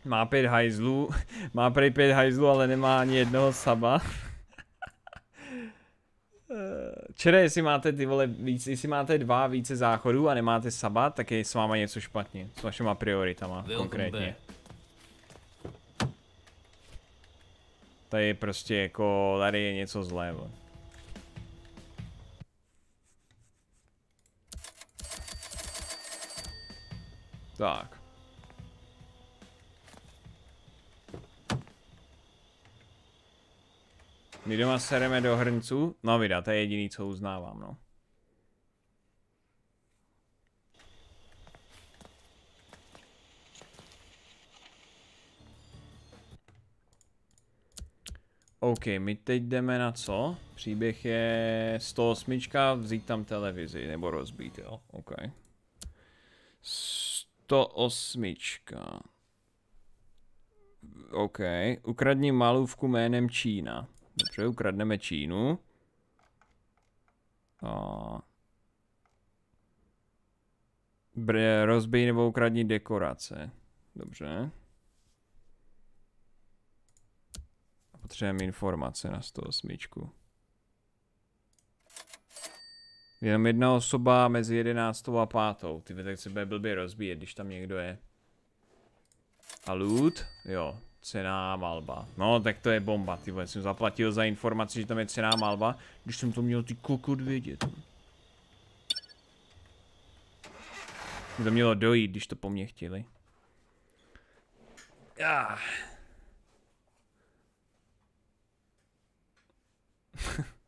Má pět hajzlů, má prej pět hajzlů, ale nemá ani jednoho saba. Čere, jestli máte ty vole víc, jestli máte dva více záchodů a nemáte saba, tak je s váma něco špatně. S vašima prioritama konkrétně. Tady je prostě jako, tady je něco zlé. Vole. Tak. My doma sereme do hrnců. No vida, to je jediný, co uznávám, no. OK, my teď jdeme na co? Příběh je 108, vzít tam televizi, nebo rozbít, jo? OK. 108. OK, ukradni malůvku jménem Čína. Dobře, ukradneme Čínu. A... Rozbij nebo ukradni dekorace. Dobře. Potřebujeme informace na 108. Jenom jedna osoba mezi 11 a 5. Ty tak se bude blbě rozbíjet, když tam někdo je. A loot? Jo, cená malba. No, tak to je bomba, ty vole, jsem zaplatil za informaci, že tam je cená malba, když jsem to měl ty kokot vědět. To mělo dojít, když to po mně chtěli. Ah.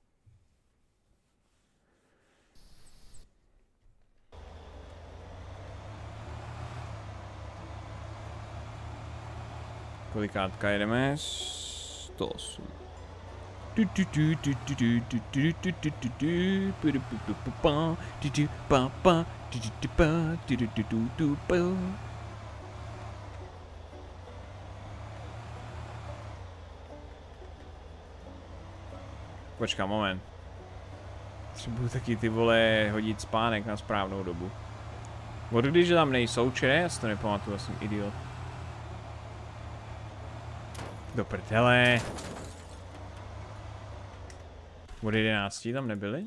Kolikátka jedeme? 108. Počkám, moment. Potřebuju taky ty vole hodit spánek na správnou dobu. Od když tam nejsou, če? Já si to nepamatuju, jsem idiot. Do prdele. Od 11 tam nebyli?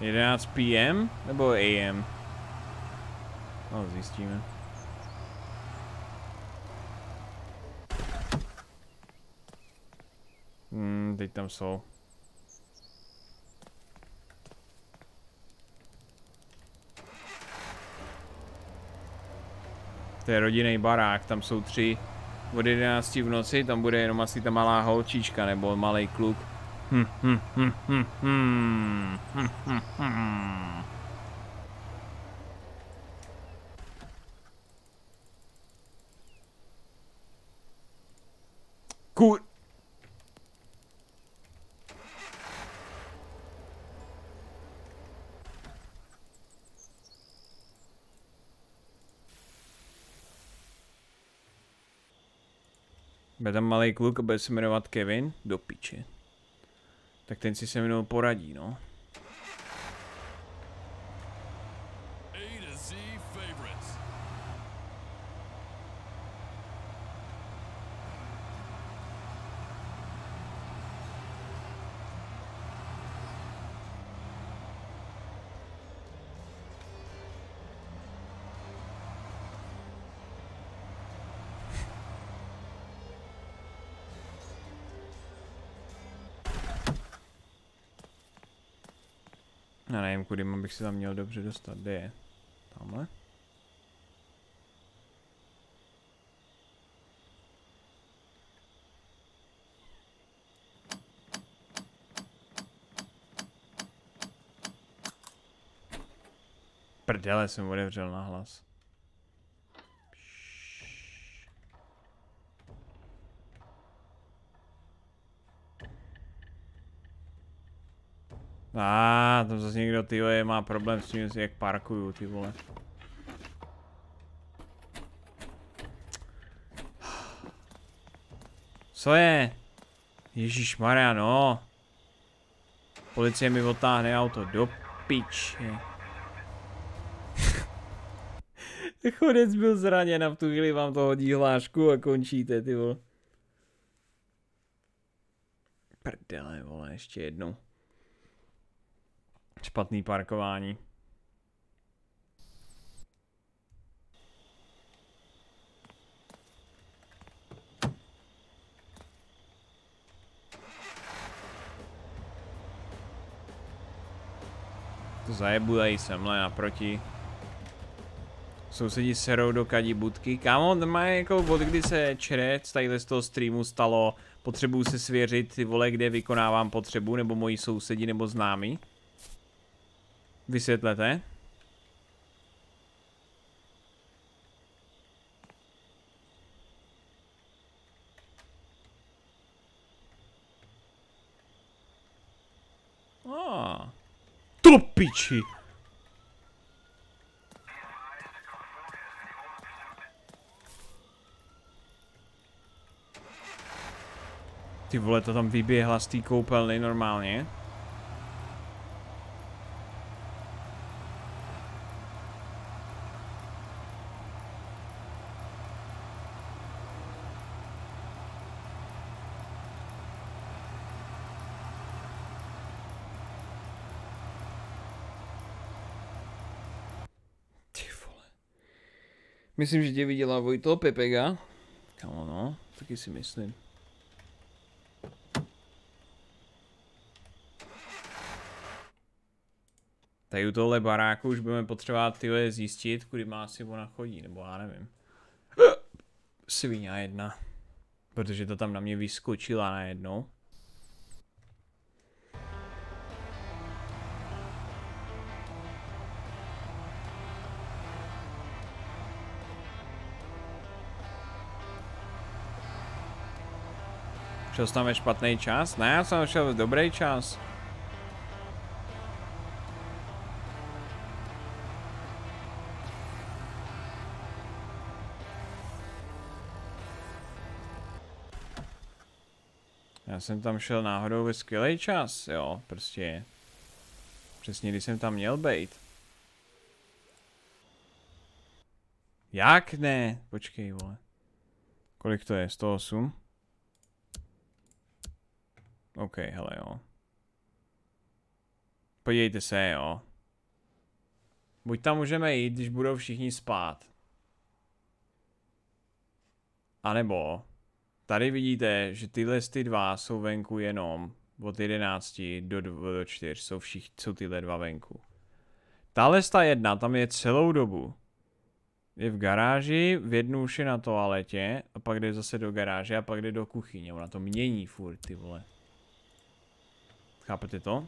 Jedenáct PM nebo AM? No, zjistíme. Teď tam jsou. To je rodinný barák, tam jsou tři od 11 v noci, tam bude jenom asi ta malá holčička nebo malý kluk. Hm, hm, hm, hm, hm, hm, hm, hm. Kur... Bude tam malý kluk a bude se jmenovat Kevin? Do piče. Tak ten si se mnou poradí, no. Nevím, kudy bych si tam měl dobře dostat. Kde je? Tamhle? Prdele jsem otevřel na hlas. A tam zase někdo ty má problém s tím, jak parkuju ty vole. Co je? Ježíš Maria, no. Policie mi otáhne auto do piče. Chodec byl zraněn a v tu chvíli vám to hodí hlášku a končíte, ty vole. Prdele, vole, ještě jednou. Špatný parkování. To zajebu tady semhle naproti. Sousedí serou do kadí budky. Kámo, má jako od kdy se čerec tady z toho streamu stalo, potřebuju se svěřit ty vole, kde vykonávám potřebu, nebo moji sousedi, nebo známí. Vysvětlete. Ah. To piči. Ty vole, to tam vyběhla z té koupelny normálně. Myslím, že tě viděla Vojto Pepega. Kamo no, taky si myslím. Tady u tohle baráku už budeme potřebovat tyhle zjistit, kudy má si ona chodí, nebo já nevím. Svině jedna. Protože to tam na mě vyskočila najednou. Šel jsi tam ve špatný čas? Ne, já jsem šel v dobrý čas. Já jsem tam šel náhodou ve skvělý čas, jo, prostě. Přesně když jsem tam měl být. Jak ne? Počkej, vole. Kolik to je? 108? OK, hele jo. Podívejte se, jo. Buď tam můžeme jít, když budou všichni spát. A nebo tady vidíte, že tyhle ty dva jsou venku jenom od 11 do, do 4, jsou, všich, jsou tyhle dva venku. Tahle ta jedna tam je celou dobu. Je v garáži, v jednu už je na toaletě, a pak jde zase do garáže a pak jde do kuchyně. Ona to mění furt, ty vole. Chápete to?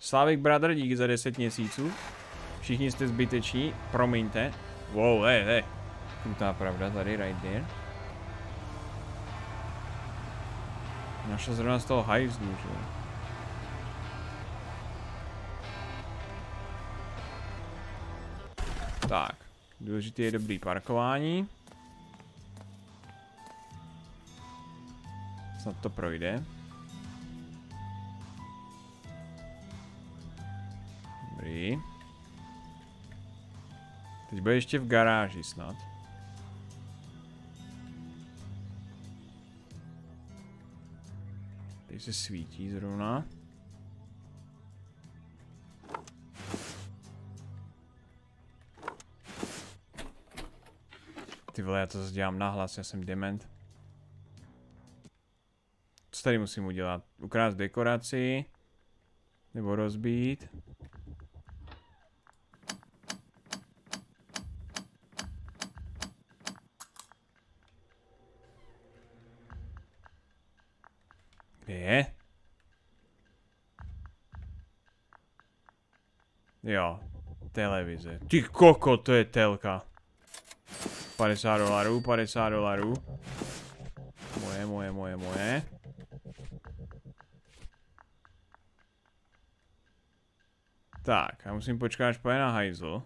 Slavik Brother, díky za 10 měsíců. Všichni jste zbyteční, promiňte. Wow, hej, hej. Krutá pravda tady, right there. Našel zrovna z toho hajzlu, že Tak, důležité je dobrý parkování. Snad to projde. Dobrý. Teď bude ještě v garáži snad. Teď se svítí zrovna. Ty vole, já to zase dělám nahlas, já jsem dement. Co tady musím udělat? Ukrást dekoraci. Nebo rozbít. Kde je? Jo, televize. Ty koko, to je telka. 50 dolarů, 50 dolarů. Moje, moje, moje, moje. Tak, já musím počkat, až pojede na hajzl.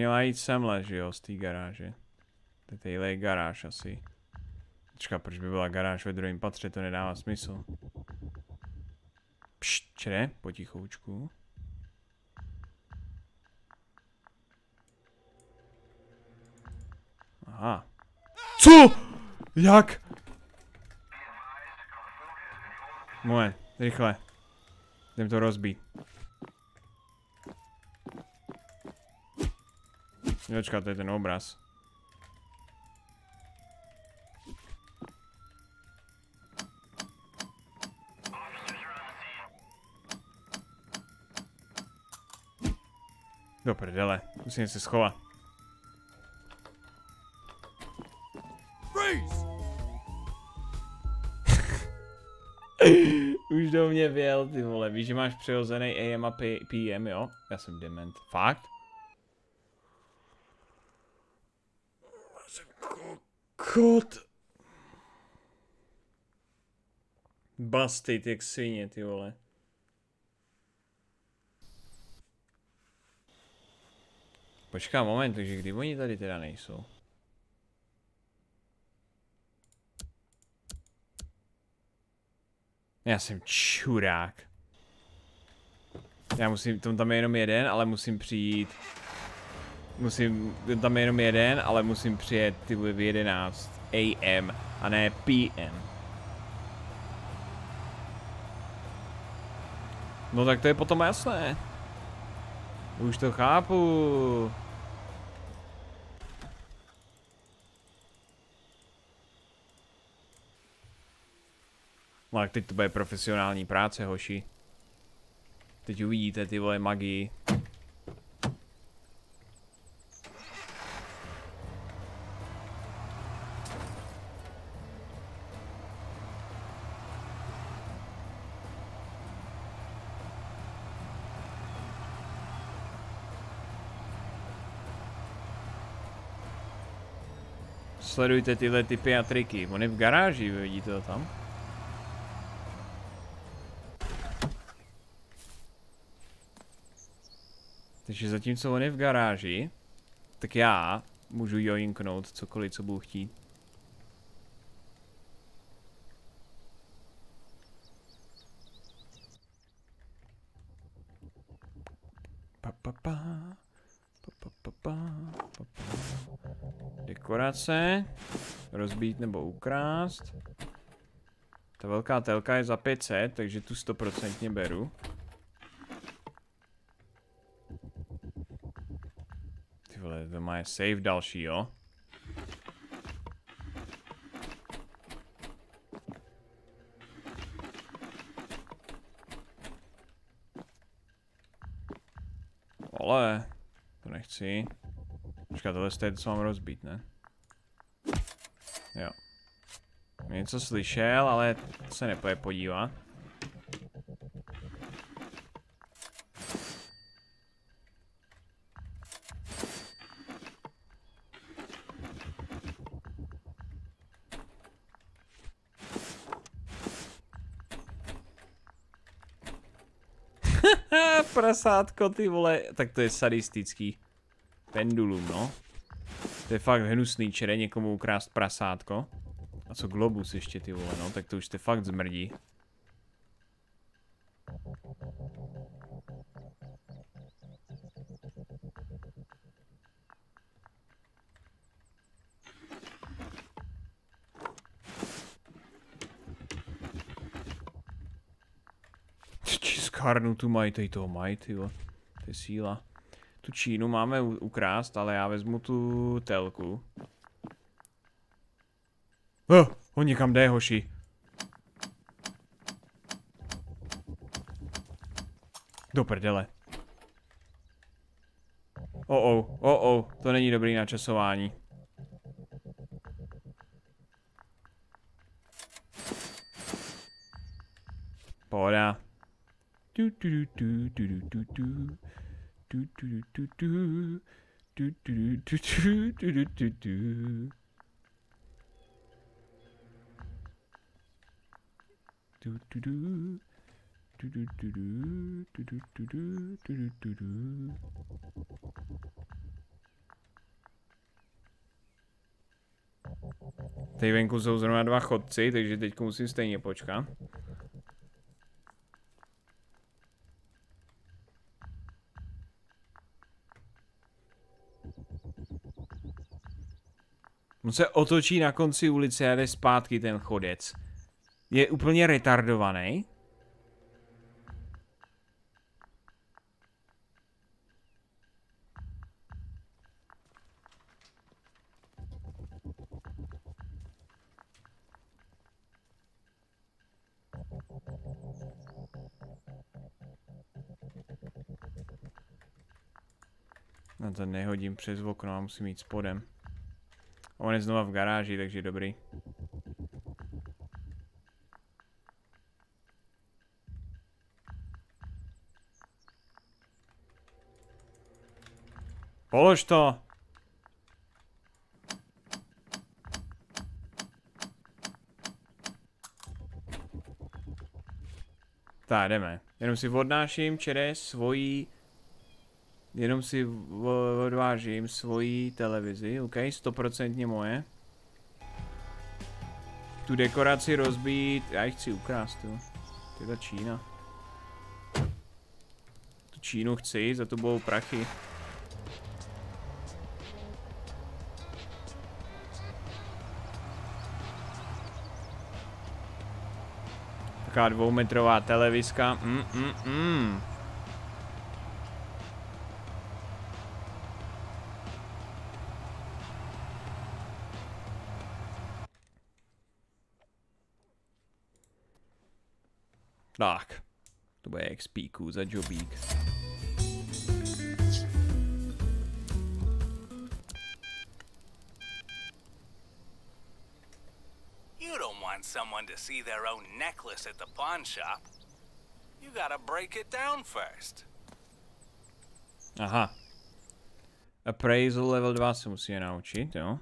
Měla jít semhle, že jo, z té garáže. To je garáž asi. Počka, proč by byla garáž ve druhém patře, to nedává smysl. Pšt, čere, potichoučku. Aha. Co? Jak? Moment, rychle. Jdem to rozbít. Počkat, to je ten obraz. Do prdele, musím se schovat. Už do mě věl, ty vole. Víš, že máš přirozený AM a PM, jo? Já jsem dement. Fakt? Kot. Busted jak svině, ty vole. Počkám moment, takže kdy oni tady teda nejsou? Já jsem čurák. Já musím, tam, tam je jenom jeden, ale musím přijít. Musím, tam je jenom jeden, ale musím přijet ty v 11 AM a ne PM. No tak to je potom jasné. Už to chápu. No tak teď to bude profesionální práce, hoši. Teď uvidíte ty vole magii. Sledujte tyhle typy a triky. On je v garáži, vidíte to tam? Takže zatímco on je v garáži, tak já můžu joinknout cokoliv, co budu chtít. Pa, pa, pa. Pa, pa, pa, pa. Pa, pa. Dekorace. Rozbít nebo ukrást. Ta velká telka je za 500, takže tu 100% beru. Ty vole, to má je save další, jo? Ale, to nechci. Počkat, tohle je co mám rozbít, ne? Jo. Něco slyšel, ale se nepoje podívat. Prasátko, ty vole. Tak to je sadistický. Pendulum, no. To je fakt hnusný čere někomu ukrást prasátko. A co Globus ještě ty vole, no, tak to už ty fakt zmrdí. Čískárnu tu mají, tady toho mají, ty. To je síla. Tu Čínu máme ukrást, ale já vezmu tu telku. Oh, on někam jde, hoši. Do prdele. O, oh, oh, o, oh, to není dobrý načasování. Pohoda. Du, du, du, du, du, du, du. Du, du, du, du, du. Du, du, du, du, du, du, du, du. Tady venku jsou zrovna dva chodci, takže teď musím stejně počkat. On se otočí na konci ulice a jde zpátky ten chodec. Je úplně retardovaný. No to nehodím přes okno a musím jít spodem. On je znova v garáži, takže dobrý. Polož to! Tak, jdeme. Jenom si odnáším čere svojí Jenom si odvážím svoji televizi, OK, stoprocentně moje. Tu dekoraci rozbít, já ji chci ukrást, jo. To je ta Čína. Tu Čínu chci, za to budou prachy. Taková dvoumetrová televizka, mm, mm, mm. Tak. To bude XP za jobík. To see their own necklace at the pawn shop. You gotta break it down first. Aha. Appraisal level 2 se musíme naučit, jo?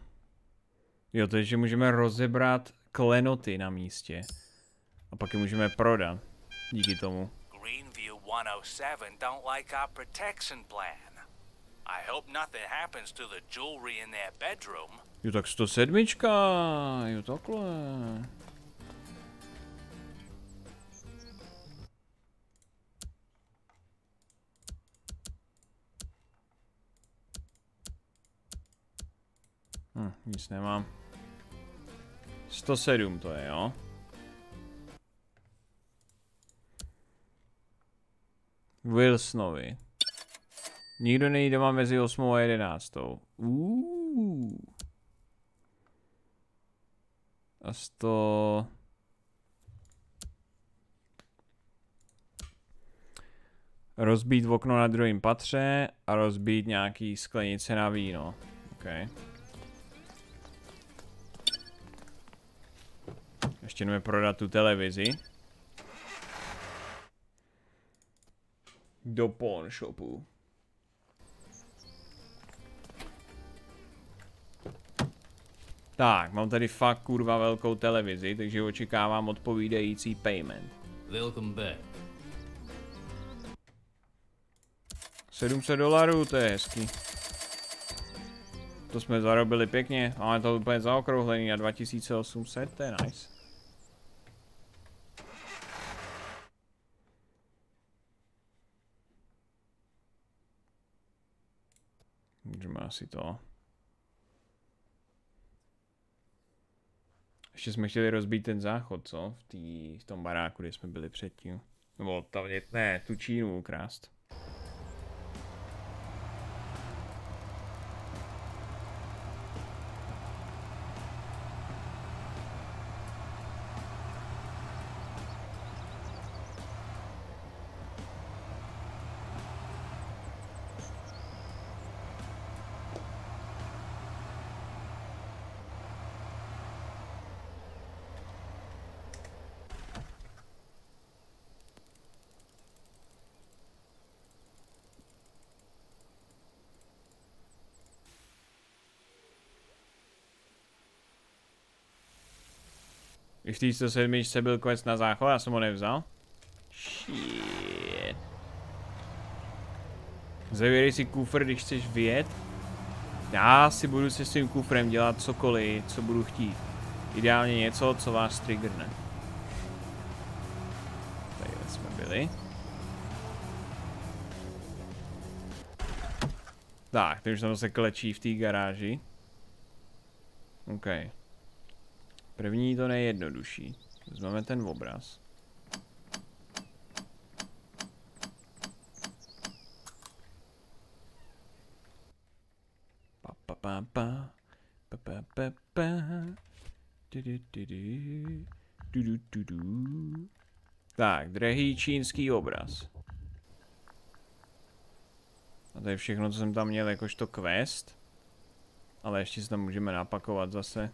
Jo, takže můžeme rozebrat klenoty na místě. A pak je můžeme prodat. díky tomu. Greenview 107 don't like our protection plan. I hope nothing happens to the jewelry in their bedroom. Jo, tak 107, jo takhle. Hm, nic nemám. 107 to je, jo? Wilsonovi. Nikdo není doma mezi 8 a 11. Uh. A 100... Rozbít v okno na druhém patře a rozbít nějaký sklenice na víno. OK. Ještě jdeme prodat tu televizi. do pawn shopu. Tak, mám tady fakt kurva velkou televizi, takže očekávám odpovídající payment. Welcome back. 700 dolarů, to je hezký. To jsme zarobili pěkně, máme to úplně zaokrouhlený na 2800, to je nice. Můžeme asi to. Ještě jsme chtěli rozbít ten záchod, co? V, tý, v tom baráku, kde jsme byli předtím. Nebo ta, ne, tu Čínu ukrást. I v té 107 byl quest na záchod, já jsem ho nevzal. Shit. Zavěrej si kufr, když chceš vyjet. Já si budu se svým kufrem dělat cokoliv, co budu chtít. Ideálně něco, co vás triggerne. Tady jsme byli. Tak, teď už tam se klečí v té garáži. OK. První to nejjednodušší. Vezmeme ten obraz. Pa, pa, pa, pa. Pa, pa, pa, pa. Du, du, du, du. Du, du, du, du. Tak, drahý čínský obraz. A to je všechno, co jsem tam měl jakožto quest. Ale ještě se tam můžeme napakovat zase.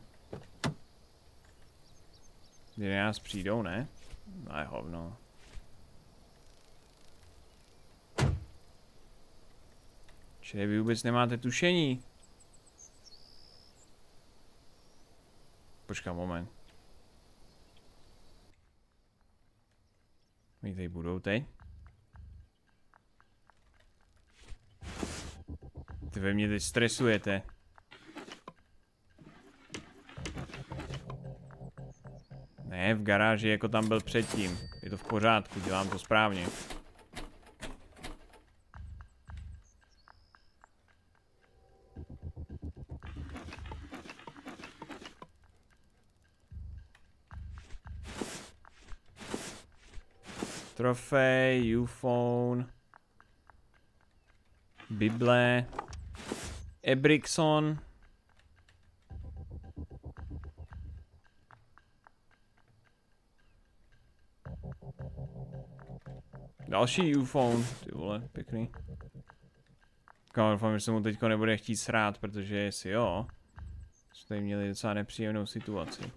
Kdy nás přijdou, ne? Ne, hovno. Čili vy vůbec nemáte tušení. Počkám moment. Oni tady budou teď. Ty ve mě teď stresujete. Ne, v garáži, jako tam byl předtím. Je to v pořádku, dělám to správně. Trofej, Ufone. Bible. Ebrikson. Další UFO, ty vole, pěkný. Kámo, doufám, že se mu teďko nebude chtít srát, protože jestli jo, jsme měli docela nepříjemnou situaci.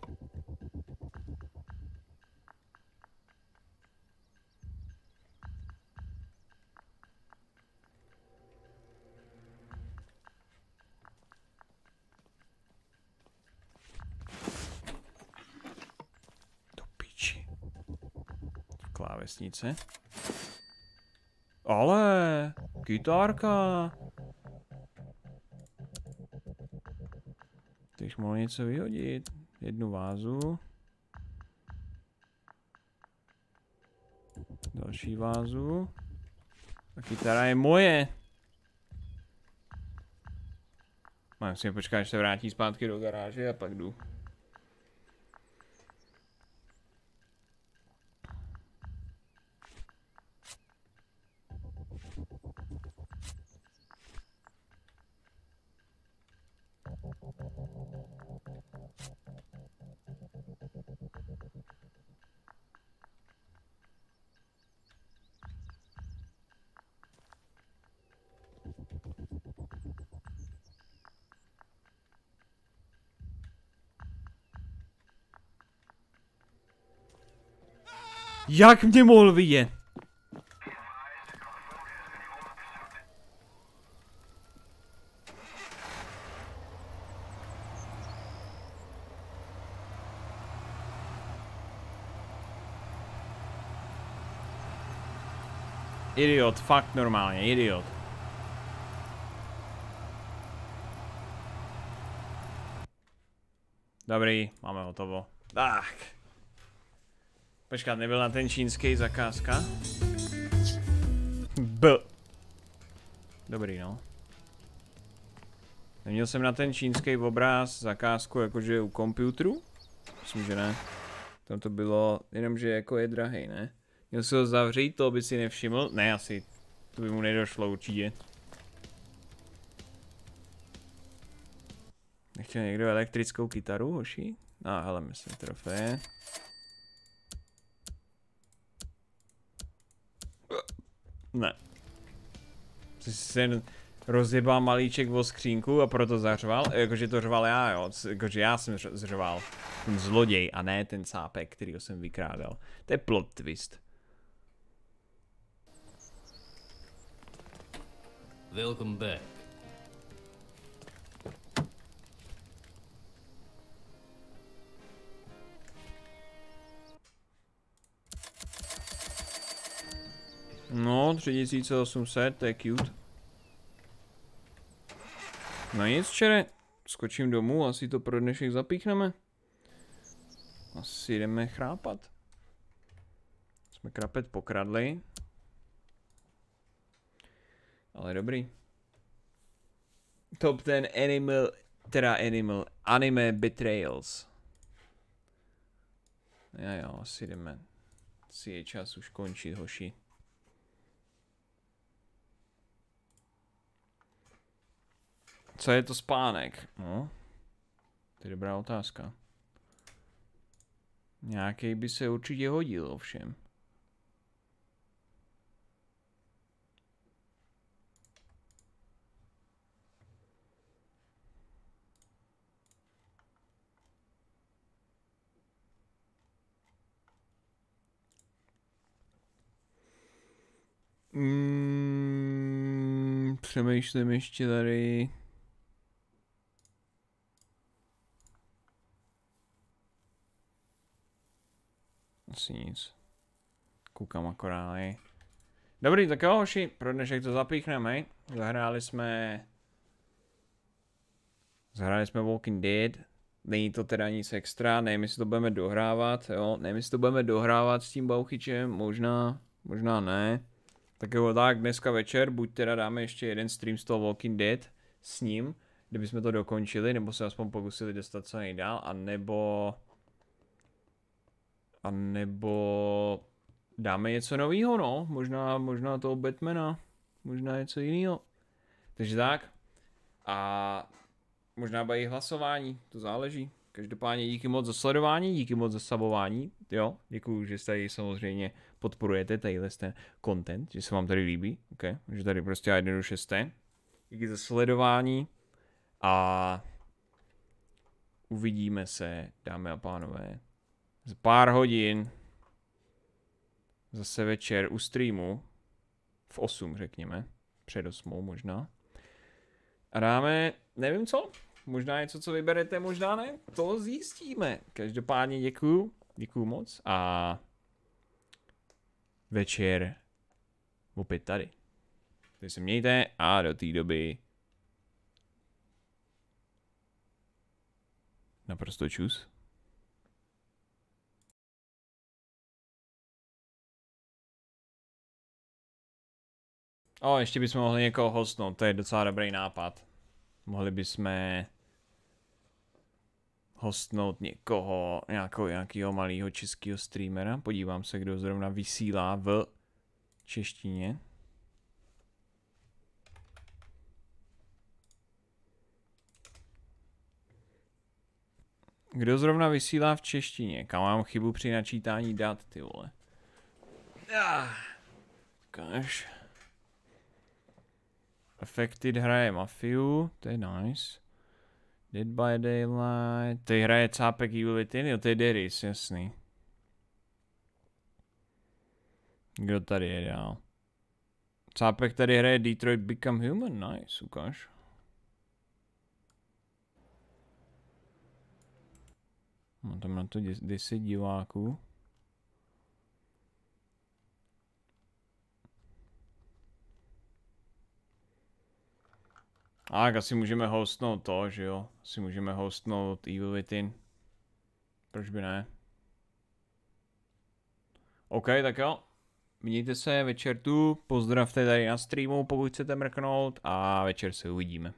Klávesnice. Ale, kytárka. Tyž mohl něco vyhodit. Jednu vázu. Další vázu. A kytara je moje. Mám si počkat, až se vrátí zpátky do garáže a pak jdu. Jak mě mohl vidět? Idiot, fakt normálně, idiot. Dobrý, máme hotovo. Tak. Počkat, nebyl na ten čínský zakázka? B. Dobrý, no. Neměl jsem na ten čínský obraz zakázku jakože u komputeru? Myslím, že ne. Tam to bylo jenom, že jako je drahý, ne? Měl si ho zavřít, to by si nevšiml. Ne, asi. To by mu nedošlo určitě. Nechtěl někdo elektrickou kytaru, hoši? No, hele, myslím trofé. Ne. Jsi se rozjebal malíček o skřínku a proto zařval? Jakože to řval já, jo. Jakože já jsem zřval. Ten zloděj a ne ten sápek, kterýho jsem vykrádal. To je plot twist. Welcome back. No, 3800, to je cute. No nic, čere. Skočím domů, asi to pro dnešek zapíchneme. Asi jdeme chrápat. Jsme krapet pokradli. Ale dobrý. Top ten animal, teda animal, anime betrayals. Já jo, asi jdeme. Asi je čas už končit, hoši. Co je to spánek? No, to je dobrá otázka. Nějaký by se určitě hodil, ovšem. Mm, přemýšlím ještě tady. Asi nic. Koukám akorát. Dobrý, tak jo, hoši, pro dnešek to zapíchneme, hej. Zahráli jsme... Zahráli jsme Walking Dead. Není to teda nic extra, nevím, jestli to budeme dohrávat, jo. Nevím, jestli to budeme dohrávat s tím bauchyčem, možná, možná ne. Tak jo, tak dneska večer, buď teda dáme ještě jeden stream z toho Walking Dead s ním, kdybychom to dokončili, nebo se aspoň pokusili dostat co nejdál, a nebo... A nebo dáme něco nového, no. Možná, možná toho Batmana. Možná něco jiného. Takže tak. A možná bude i hlasování, to záleží. Každopádně díky moc za sledování, díky moc za sabování, jo, děkuju, že tady samozřejmě podporujete tadyhle ten content, že se vám tady líbí, ok, že tady prostě jednoduše jste. Díky za sledování a uvidíme se, dámy a pánové, z pár hodin zase večer u streamu v 8 řekněme, před 8 možná. A dáme, nevím co, možná něco, co vyberete, možná ne, to zjistíme. Každopádně děkuju, děkuju moc a večer opět tady. Vy se mějte a do té doby naprosto čus. O, ještě bychom mohli někoho hostnout, to je docela dobrý nápad. Mohli bychom hostnout někoho, nějakého, nějakého malého českého streamera. Podívám se, kdo zrovna vysílá v češtině. Kdo zrovna vysílá v češtině? Kam mám chybu při načítání dat, ty vole. Ah. Affected hraje Mafiu, to je nice. Dead by Daylight, to hraje cápek Evil Within, jo to je Deris, jasný. Kdo tady je dál? Cápek tady hraje Detroit Become Human, nice, ukáž. Mám tam na to 10 diváků. A tak asi můžeme hostnout to, že jo? Asi můžeme hostnout Evil Within. Proč by ne? OK, tak jo. Mějte se, večer tu, pozdravte tady na streamu, pokud chcete mrknout a večer se uvidíme.